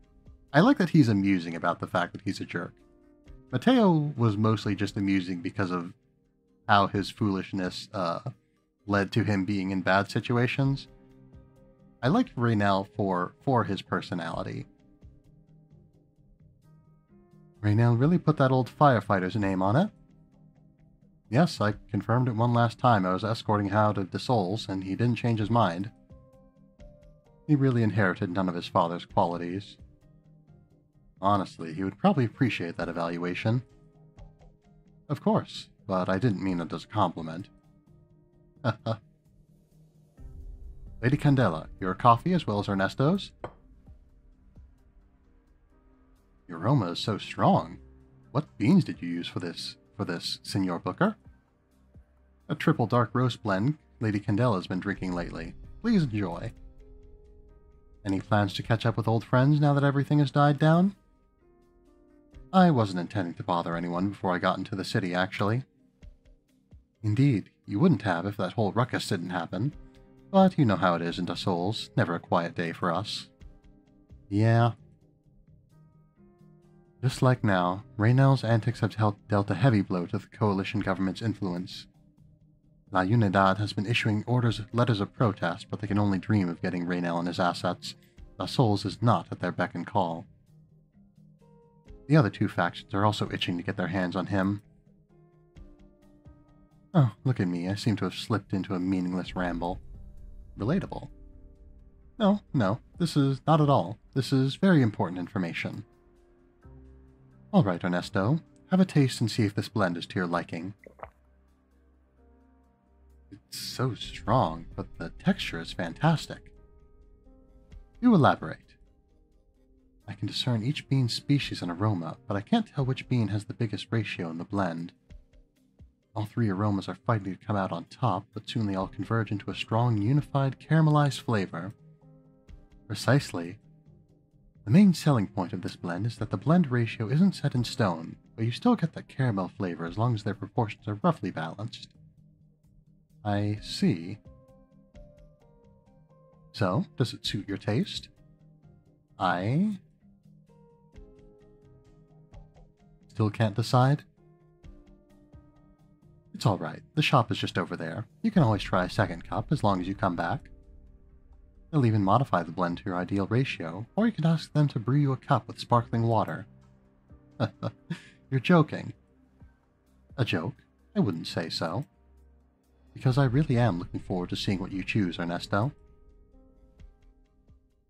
I like that he's amusing about the fact that he's a jerk. Mateo was mostly just amusing because of how his foolishness uh, led to him being in bad situations. I like Raynell for for his personality. Raynell really put that old firefighter's name on it. Yes, I confirmed it one last time. I was escorting Hao to Dossoles, and he didn't change his mind. He really inherited none of his father's qualities. Honestly, he would probably appreciate that evaluation. Of course, but I didn't mean it as a compliment. Lady Candela, your coffee as well as Ernesto's? Your aroma is so strong. What beans did you use for this, for this, Senor Booker? A triple dark roast blend Lady Candela's been drinking lately. Please enjoy. Any plans to catch up with old friends now that everything has died down? I wasn't intending to bother anyone before I got into the city, actually. Indeed, you wouldn't have if that whole ruckus didn't happen. But you know how it is in Souls. Never a quiet day for us. Yeah. Just like now, Raynell's antics have dealt, a heavy blow to the coalition government's influence. La Unidad has been issuing orders, letters of protest, but they can only dream of getting Raynell and his assets. La Souls is not at their beck and call. The other two factions are also itching to get their hands on him. Oh, look at me. I seem to have slipped into a meaningless ramble. Relatable. No, no, this is not at all. This is very important information. All right, Ernesto. Have a taste and see if this blend is to your liking. It's so strong, but the texture is fantastic. Do elaborate. I can discern each bean's species and aroma, but I can't tell which bean has the biggest ratio in the blend. All three aromas are fighting to come out on top, but soon they all converge into a strong, unified, caramelized flavor. Precisely. The main selling point of this blend is that the blend ratio isn't set in stone, but you still get that caramel flavor as long as their proportions are roughly balanced. I see. So, does it suit your taste? I still can't decide? It's alright, the shop is just over there. You can always try a second cup as long as you come back. They'll even modify the blend to your ideal ratio, or you can ask them to brew you a cup with sparkling water. You're joking. A joke? I wouldn't say so. Because I really am looking forward to seeing what you choose, Ernesto.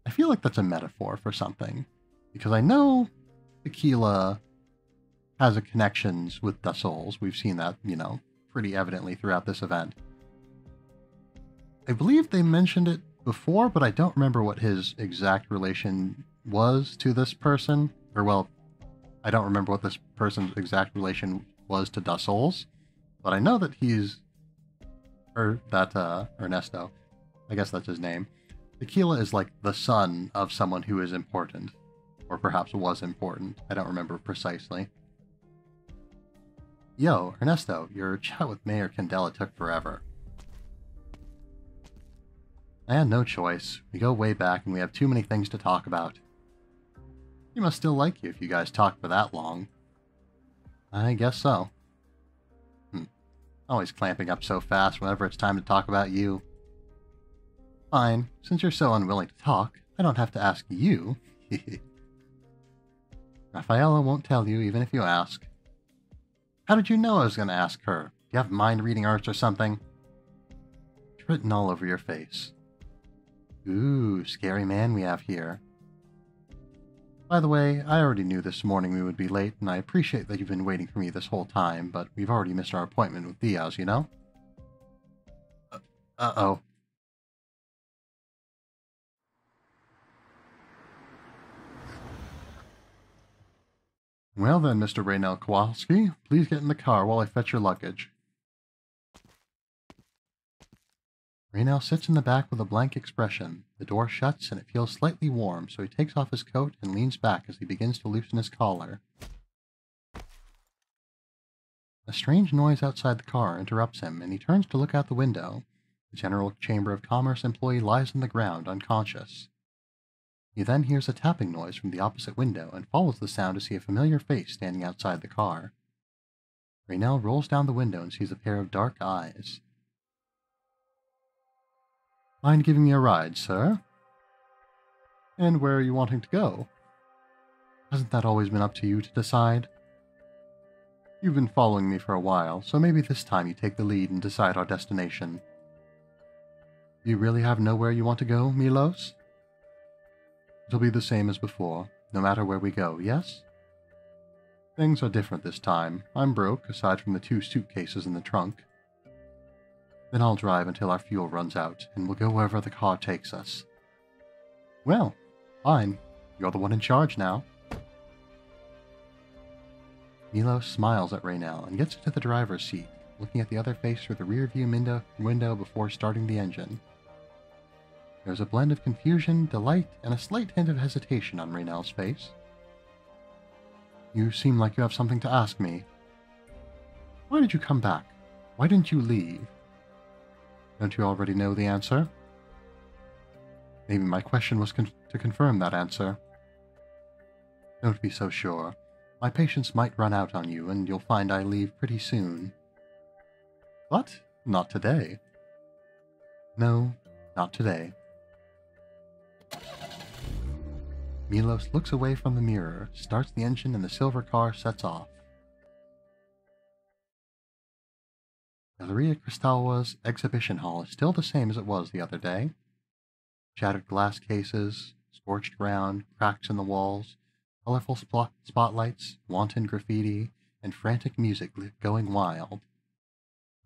I feel like that's a metaphor for something. Because I know tequila has a connections with the souls. We've seen that, you know, pretty evidently throughout this event. I believe they mentioned it before, but I don't remember what his exact relation was to this person. Or, well, I don't remember what this person's exact relation was to Dossoles, but I know that he's. Or that, uh, Ernesto. I guess that's his name. Tequila is like the son of someone who is important. Or perhaps was important. I don't remember precisely. Yo, Ernesto, your chat with Mayor Candela took forever. I had no choice. We go way back and we have too many things to talk about. He must still like you if you guys talk for that long. I guess so. Hmm. Always clamping up so fast whenever it's time to talk about you. Fine, since you're so unwilling to talk, I don't have to ask you. Rafaela won't tell you even if you ask. How did you know I was going to ask her? Do you have mind reading arts or something? It's written all over your face. Ooh, scary man we have here. By the way, I already knew this morning we would be late, and I appreciate that you've been waiting for me this whole time, but we've already missed our appointment with Diaz, you know? Uh oh. Well then, Mr. Raynell Kowalski, please get in the car while I fetch your luggage. Raynell sits in the back with a blank expression. The door shuts and it feels slightly warm, so he takes off his coat and leans back as he begins to loosen his collar. A strange noise outside the car interrupts him, and he turns to look out the window. The General Chamber of Commerce employee lies on the ground, unconscious. He then hears a tapping noise from the opposite window and follows the sound to see a familiar face standing outside the car. Raynell rolls down the window and sees a pair of dark eyes. Mind giving me a ride, sir? And where are you wanting to go? Hasn't that always been up to you to decide? You've been following me for a while, so maybe this time you take the lead and decide our destination. You really have nowhere you want to go, Milos? It'll be the same as before, no matter where we go, yes? Things are different this time. I'm broke, aside from the two suitcases in the trunk. Then I'll drive until our fuel runs out, and we'll go wherever the car takes us. Well, fine. You're the one in charge now. Milo smiles at Raynell and gets into the driver's seat, looking at the other face through the rearview window, before starting the engine. There's a blend of confusion, delight, and a slight hint of hesitation on Raynell's face. You seem like you have something to ask me. Why did you come back? Why didn't you leave? Don't you already know the answer? Maybe my question was con- to confirm that answer. Don't be so sure. My patience might run out on you, and you'll find I leave pretty soon. But not today. No, not today. Milos looks away from the mirror, starts the engine, and the silver car sets off. Galleria Kristalwa's exhibition hall is still the same as it was the other day. Shattered glass cases, scorched ground, cracks in the walls, colorful spot- spotlights, wanton graffiti, and frantic music going wild.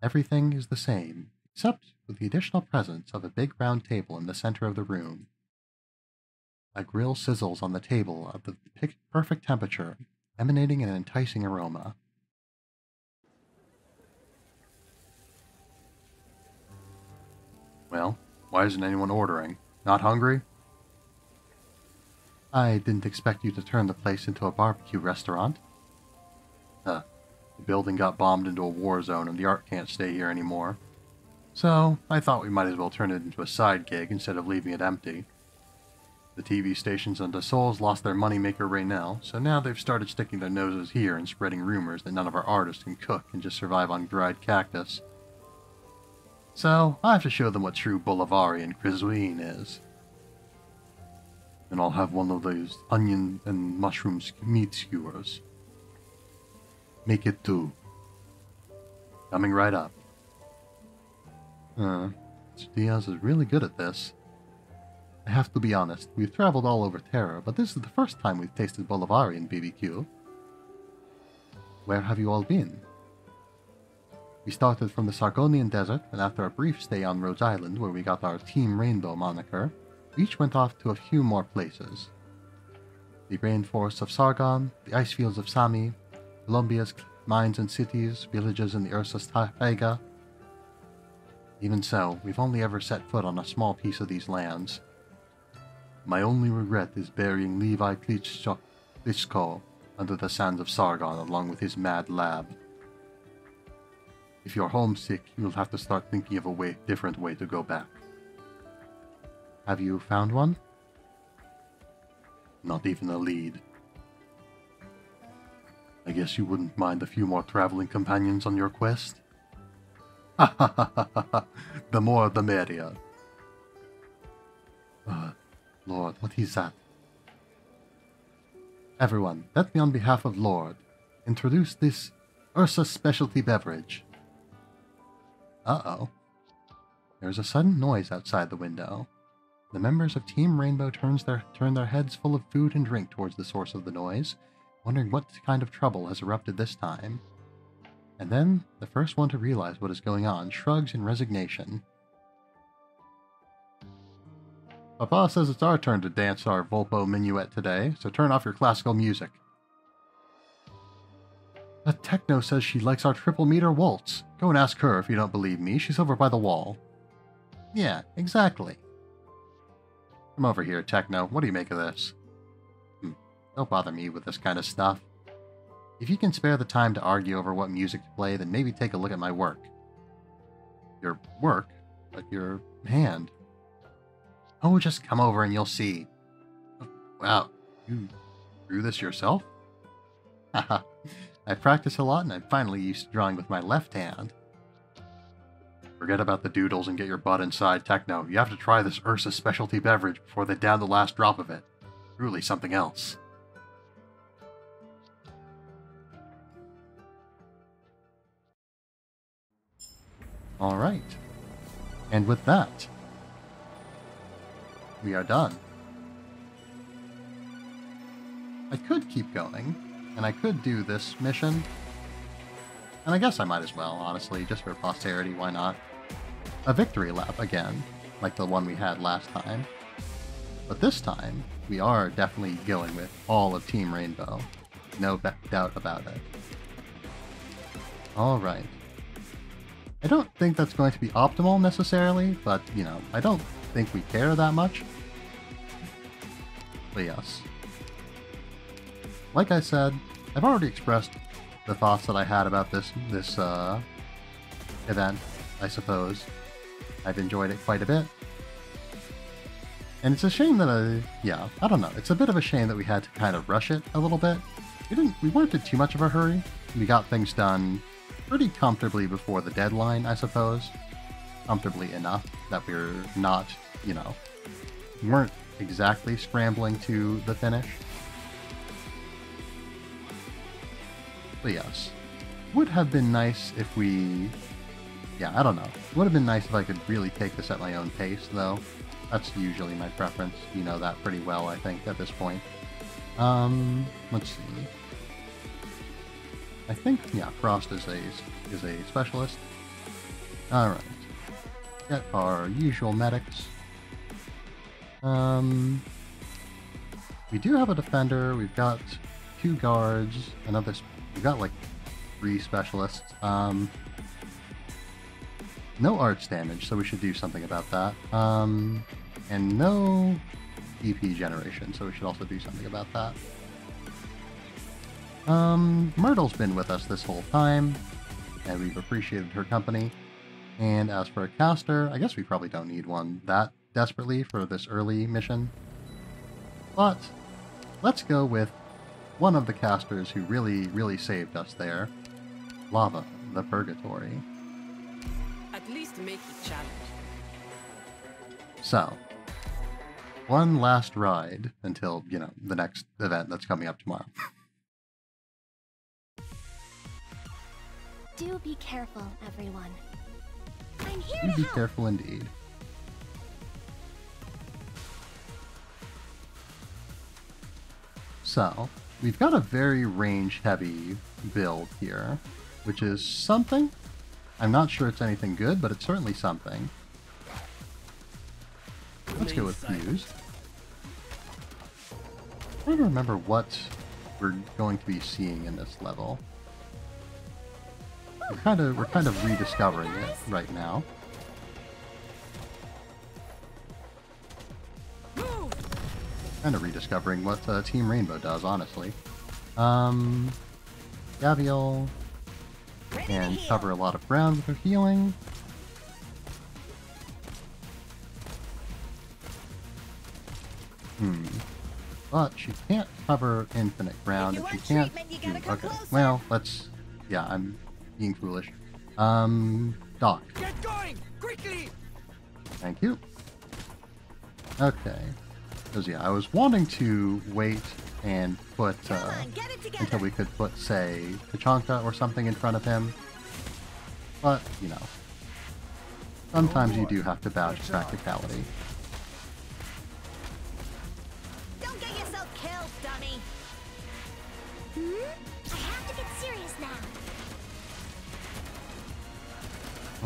Everything is the same, except with the additional presence of a big round table in the center of the room. A grill sizzles on the table at the perfect temperature, emanating an enticing aroma. Well, why isn't anyone ordering? Not hungry? I didn't expect you to turn the place into a barbecue restaurant. Huh. The building got bombed into a war zone and the art can't stay here anymore. So, I thought we might as well turn it into a side gig instead of leaving it empty. The TV stations on Souls lost their moneymaker Raynell, so now they've started sticking their noses here and spreading rumors that none of our artists can cook and just survive on dried cactus. So, I have to show them what true Bolivarian cuisine is. And I'll have one of those onion and mushrooms meat skewers. Make it two. Coming right up. Uh, Diaz is really good at this. I have to be honest, we've traveled all over Terra, but this is the first time we've tasted Bolivarian BBQ. Where have you all been? We started from the Sargonian Desert, and after a brief stay on Rhodes Island, where we got our Team Rainbow moniker, we each went off to a few more places. The rainforests of Sargon, the ice fields of Sami, Columbia's mines and cities, villages in the Ursus Taiga. Even so, we've only ever set foot on a small piece of these lands. My only regret is burying Levi Klitschko under the sands of Sargon along with his mad lab. If you're homesick, you'll have to start thinking of a way, different way to go back. Have you found one? Not even a lead. I guess you wouldn't mind a few more traveling companions on your quest? Ha ha ha ha ha! The more the merrier. Uh, Lord, what is that? Everyone, let me on behalf of Lord introduce this Ursa specialty beverage. Uh-oh. There's a sudden noise outside the window. The members of Team Rainbow turns their, turn their heads full of food and drink towards the source of the noise, wondering what kind of trouble has erupted this time. And then, the first one to realize what is going on shrugs in resignation. Papa says it's our turn to dance our Vulpo minuet today, so turn off your classical music. A techno says she likes our triple meter waltz. Go and ask her if you don't believe me. She's over by the wall. Yeah, exactly. Come over here, Techno. What do you make of this? Hmm. Don't bother me with this kind of stuff. If you can spare the time to argue over what music to play, then maybe take a look at my work. Your work? But your hand. Oh, just come over and you'll see. Wow, you drew this yourself? Haha. I practice a lot and I'm finally used to drawing with my left hand. Forget about the doodles and get your butt inside Techno. You have to try this Ursa specialty beverage before they down the last drop of it. Truly something else. Alright. And with that, we are done. I could keep going, and I could do this mission. And I guess I might as well, honestly, just for posterity, why not? A victory lap again, like the one we had last time. But this time, we are definitely going with all of Team Rainbow. No doubt about it. Alright. I don't think that's going to be optimal necessarily, but, you know, I don't think we care that much. But yes. Like I said, I've already expressed the thoughts that I had about this this uh, event, I suppose. I've enjoyed it quite a bit. And it's a shame that I, yeah, I don't know. It's a bit of a shame that we had to kind of rush it a little bit. We didn't, we weren't in too much of a hurry. We got things done pretty comfortably before the deadline, I suppose. Comfortably enough that we're not, you know, weren't exactly scrambling to the finish. But yes, would have been nice if we, yeah, I don't know. Would have been nice if I could really take this at my own pace, though. That's usually my preference. You know that pretty well, I think, at this point. Um, let's see. I think, yeah, Frost is a, is a specialist. Alright. Get our usual medics. Um, we do have a defender. We've got two guards. Another. We've got like three specialists. Um, no arts damage, so we should do something about that. Um, and no DP generation, so we should also do something about that. Um, Myrtle's been with us this whole time, and we've appreciated her company. And as for a caster, I guess we probably don't need one that desperately for this early mission. But let's go with one of the casters who really, really saved us there. Lava, the Purgatory. At least make it challenge. So, one last ride until, you know, the next event that's coming up tomorrow. Do be careful, everyone. I'm here You to be help. careful indeed. So, we've got a very range heavy build here, which is something. I'm not sure it's anything good, but it's certainly something. Let's go with Fuse. i trying to remember what we're going to be seeing in this level. We're kind of we're kind of rediscovering it right now. Kind of rediscovering what uh, Team Rainbow does, honestly. Um, Gavial can cover a lot of ground with her healing. Hmm. But she can't cover infinite ground, If and she can't. you gotta Hmm, come okay. closer. Well, let's. Yeah, I'm being foolish. Um, Doc. Get going! Quickly! Thank you. Okay. Because, yeah, I was wanting to wait and put, uh, on, get it together. until we could put, say, Tachanka or something in front of him. But, you know, sometimes you do have to bow to practicality. Don't get yourself killed, dummy. Hmm? I have to get serious now.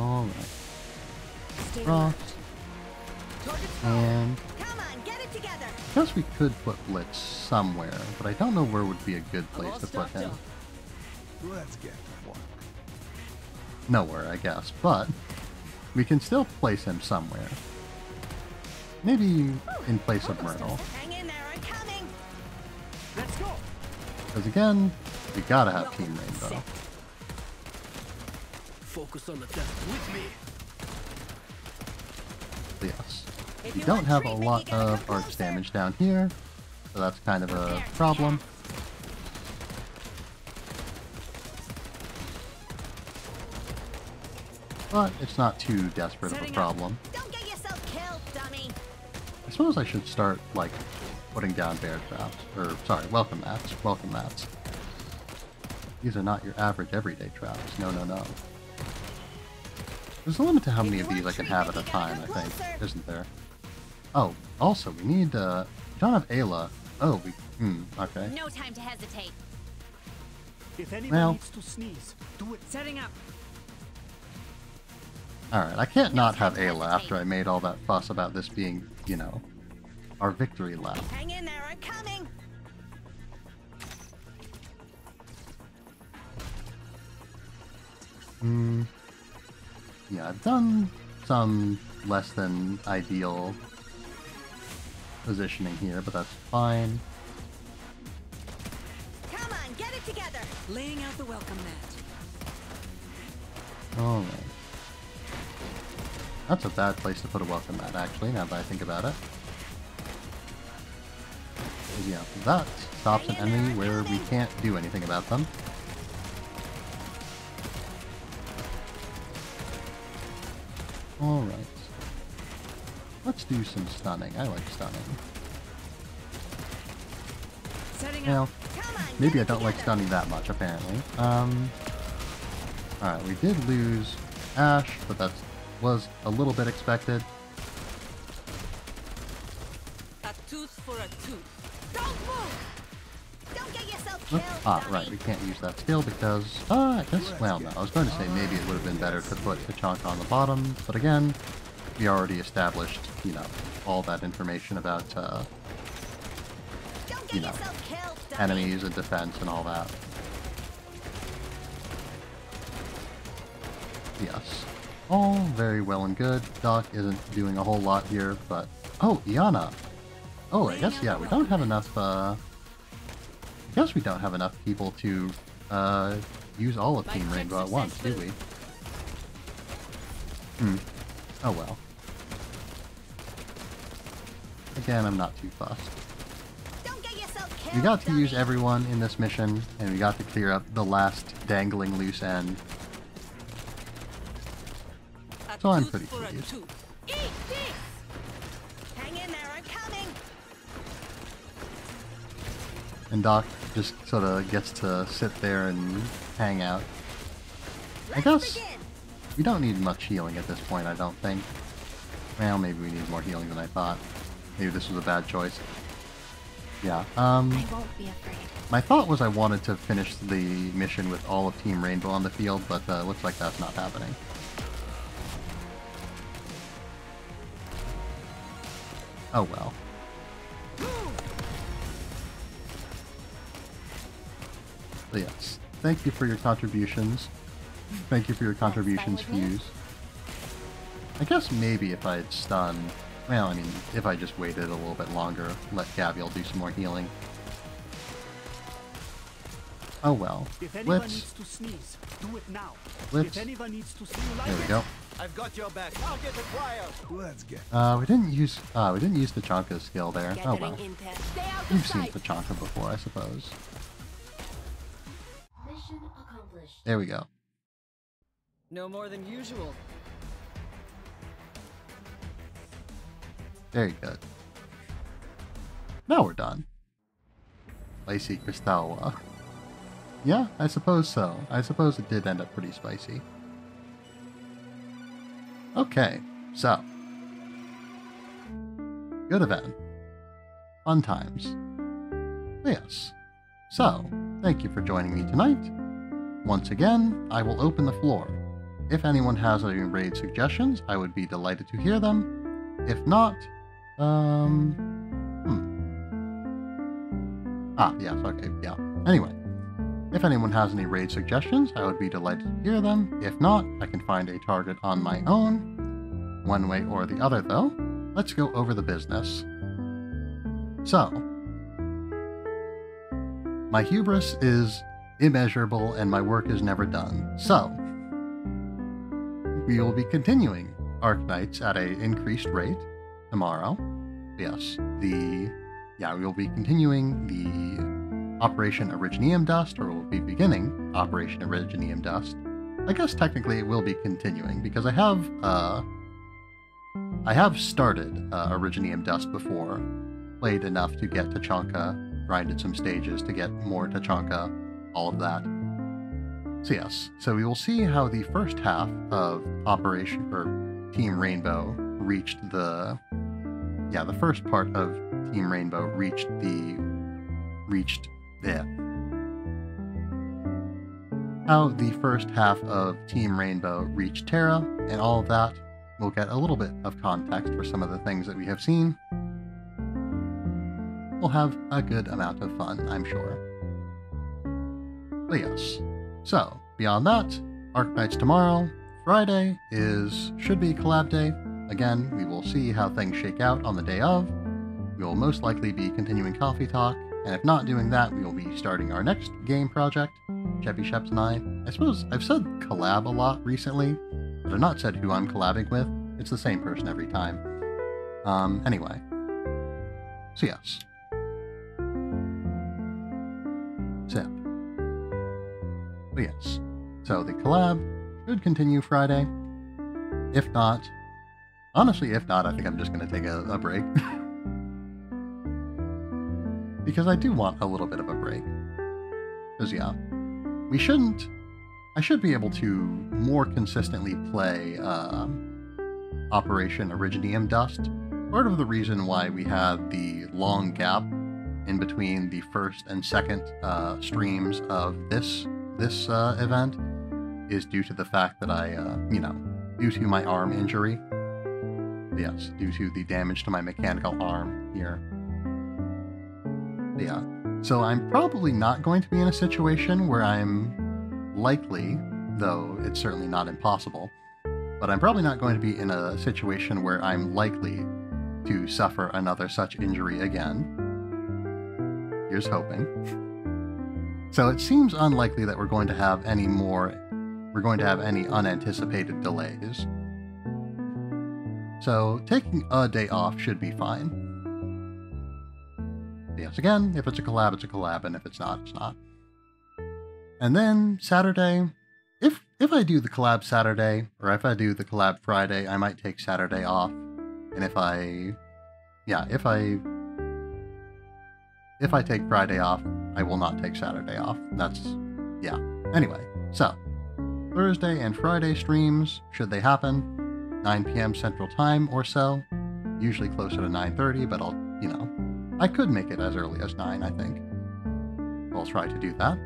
Alright. Stay Frost. Target's And guess we could put Blitz somewhere, but I don't know where would be a good place to put him. Let's get to work. nowhere, I guess, but we can still place him somewhere. Maybe in place of Myrtle. Hang in there, I'm coming. Let's go. Because again, we gotta have Team Rainbow. Focus on the death with me. Yes. We you don't have a lot of arts damage down here, so that's kind of a problem. But it's not too desperate of a problem. Don't get yourself killed, dummy. I suppose I should start, like, putting down bear traps. Or, sorry, welcome mats. Welcome mats. These are not your average everyday traps. No, no, no. There's a limit to how many of these I can have at a treatment, you gotta time, I think. Isn't there? Oh, also, we need, uh... We don't have Ayla. Oh, we... Hmm, okay. No time to hesitate. If anyone Well- needs to sneeze, do it. Setting up. Alright, I can't No not have Ayla hesitate. after I made all that fuss about this being, you know, our victory lap. Hang in there, I'm coming. Hmm. Yeah, I've done some less than ideal positioning here, but that's fine. Come on, get it together. Laying out the welcome mat. Alright. That's a bad place to put a welcome mat, actually, now that I think about it. Yeah, that stops an enemy where we can't do anything about them. Alright. Let's do some stunning. I like stunning. Setting Well, up. On, maybe I don't like stunning that much, apparently. Um, Alright, we did lose Ash, but that was a little bit expected. A tooth for a tooth. Don't move! Don't get yourself killed, ah, dummy. right, we can't use that skill because, uh, I guess, well, no, I was going to say maybe it would have been better to put Tachanka on the bottom, but again, we already established, you know, all that information about, uh, you know, killed, enemies and defense and all that. Yes. All very well and good. Doc isn't doing a whole lot here, but... Oh, Iana! Oh, I guess, yeah, we don't have enough, uh... I guess we don't have enough people to, uh, use all of Team Rainbow at once, do we? Hmm. Oh well. Again, I'm not too fussed. Don't get yourself killed, We got to use everyone in this mission, and we got to clear up the last dangling loose end. A So I'm pretty pleased. tooth. Eat this! Hang in there, I'm coming! And Doc just sort of gets to sit there and hang out. Let's guess- begin! We don't need much healing at this point, I don't think. Well, maybe we need more healing than I thought. Maybe this was a bad choice. Yeah, um... I won't be afraid. My thought was I wanted to finish the mission with all of Team Rainbow on the field, but uh, looks like that's not happening. Oh well. But yes, thank you for your contributions. Thank you for your contributions. Fuse. I guess maybe if I had stunned, well, I mean, if I just waited a little bit longer, let Gavial do some more healing. Oh well. If anyone Let's. needs to sneeze, do it now. Let's- If anyone needs to see you like There we it, go. I've got your back. Target acquired. Let's get Uh, we didn't use. Uh, we didn't use Tachanka skill there. Oh Gathering well. intel. Stay out You've of seen sight. Tachanka before, I suppose. Mission accomplished. There we go. No more than usual. Very good. Now we're done. Spicy Cristalwa. Yeah, I suppose so. I suppose it did end up pretty spicy. Okay, so. Good event. Fun times. Yes. So, thank you for joining me tonight. Once again, I will open the floor. If anyone has any raid suggestions, I would be delighted to hear them. If not, um. Hmm. Ah, yes, okay, yeah. Anyway, if anyone has any raid suggestions, I would be delighted to hear them. If not, I can find a target on my own. One way or the other, though. Let's go over the business. So, my hubris is immeasurable and my work is never done. So, we will be continuing Arknights at a increased rate tomorrow. Yes, the yeah, we will be continuing the Operation Originium Dust, or we'll be beginning Operation Originium Dust. I guess technically it will be continuing because I have uh I have started uh, Originium Dust before, played enough to get Tachanka, grinded some stages to get more Tachanka, all of that. So yes, so we will see how the first half of Operation or Team Rainbow reached the yeah, the first part of Team Rainbow reached the reached yeah. How the first half of Team Rainbow reached Terra and all of that. We'll get a little bit of context for some of the things that we have seen. We'll have a good amount of fun, I'm sure. But yes. So, beyond that, Arc Arknights tomorrow, Friday is should be collab day. Again, we will see how things shake out on the day of. We will most likely be continuing Coffee Talk, and if not doing that, we will be starting our next game project, Chevy Sheps and I. I suppose I've said collab a lot recently, but I've not said who I'm collabing with. It's the same person every time. Um, anyway. So yes. sip. But yes, so the collab should continue Friday. If not, honestly, if not, I think I'm just going to take a, a break. because I do want a little bit of a break. Because, yeah, we shouldn't. I should be able to more consistently play um, Operation Originium Dust. Part of the reason why we had the long gap in between the first and second uh, streams of this this uh, event is due to the fact that I, uh, you know, due to my arm injury. Yes, due to the damage to my mechanical arm here. Yeah. So I'm probably not going to be in a situation where I'm likely, though it's certainly not impossible, but I'm probably not going to be in a situation where I'm likely to suffer another such injury again. Here's hoping. So it seems unlikely that we're going to have any more, we're going to have any unanticipated delays. So taking a day off should be fine. Yes, again, if it's a collab, it's a collab, and if it's not, it's not. And then Saturday, if if I do the collab Saturday, or if I do the collab Friday, I might take Saturday off. And if I, yeah, if I, if I take Friday off, I will not take Saturday off. That's, yeah. Anyway, so Thursday and Friday streams, should they happen, 9 p.m. Central Time or so. Usually closer to 9:30, but I'll, you know, I could make it as early as 9, I think. I'll try to do that.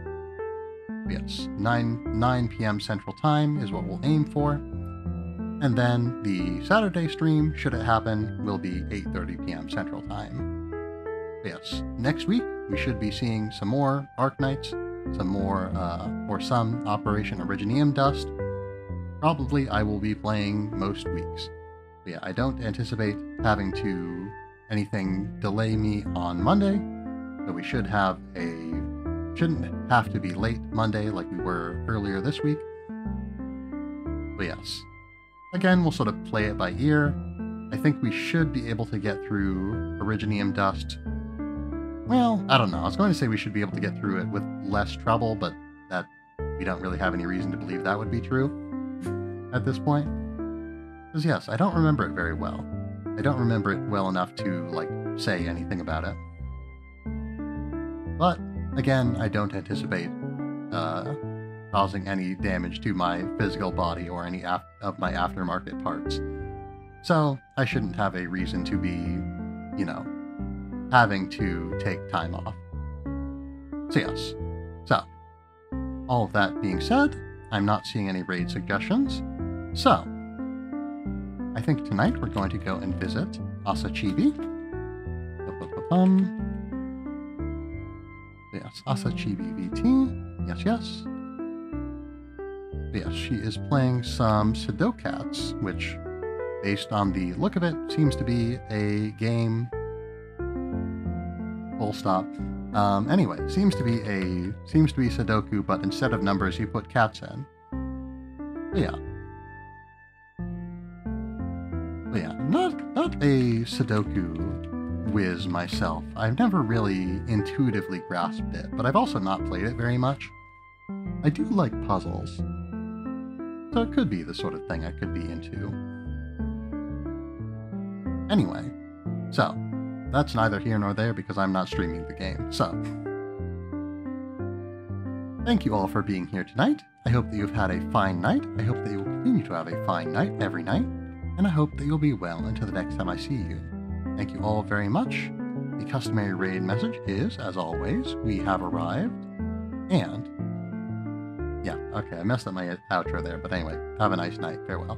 Yes, 9, 9 p.m. Central Time is what we'll aim for. And then the Saturday stream, should it happen, will be 8.30 p.m. Central Time. Yes, next week we should be seeing some more Arc Arknights, some more, uh, or some Operation Originium Dust. Probably I will be playing most weeks. But yeah, I don't anticipate having to anything delay me on Monday, so we should have a shouldn't have to be late Monday like we were earlier this week. But yes, again we'll sort of play it by ear. I think we should be able to get through Originium Dust. Well, I don't know. I was going to say we should be able to get through it with less trouble, but that we don't really have any reason to believe that would be true at this point. Because yes, I don't remember it very well. I don't remember it well enough to, like, say anything about it. But, again, I don't anticipate uh, causing any damage to my physical body or any af- of my aftermarket parts. So, I shouldn't have a reason to be, you know, having to take time off. So, yes. So, all of that being said, I'm not seeing any raid suggestions. So, I think tonight we're going to go and visit Asachibi. Yes, Asachibi VT. Yes, yes. Yes, she is playing some Sudokats, which, based on the look of it, seems to be a game. Full stop. Um, anyway, seems to be a seems to be Sudoku, but instead of numbers, you put cats in. Yeah, yeah, not not a Sudoku whiz myself. I've never really intuitively grasped it, but I've also not played it very much. I do like puzzles, so it could be the sort of thing I could be into. Anyway, so that's neither here nor there because I'm not streaming the game. So, thank you all for being here tonight. I hope that you've had a fine night. I hope that you will continue to have a fine night every night and I hope that you'll be well until the next time I see you. Thank you all very much. The customary raid message is, as always, we have arrived, and yeah, okay, I messed up my outro there, but anyway, have a nice night. Farewell.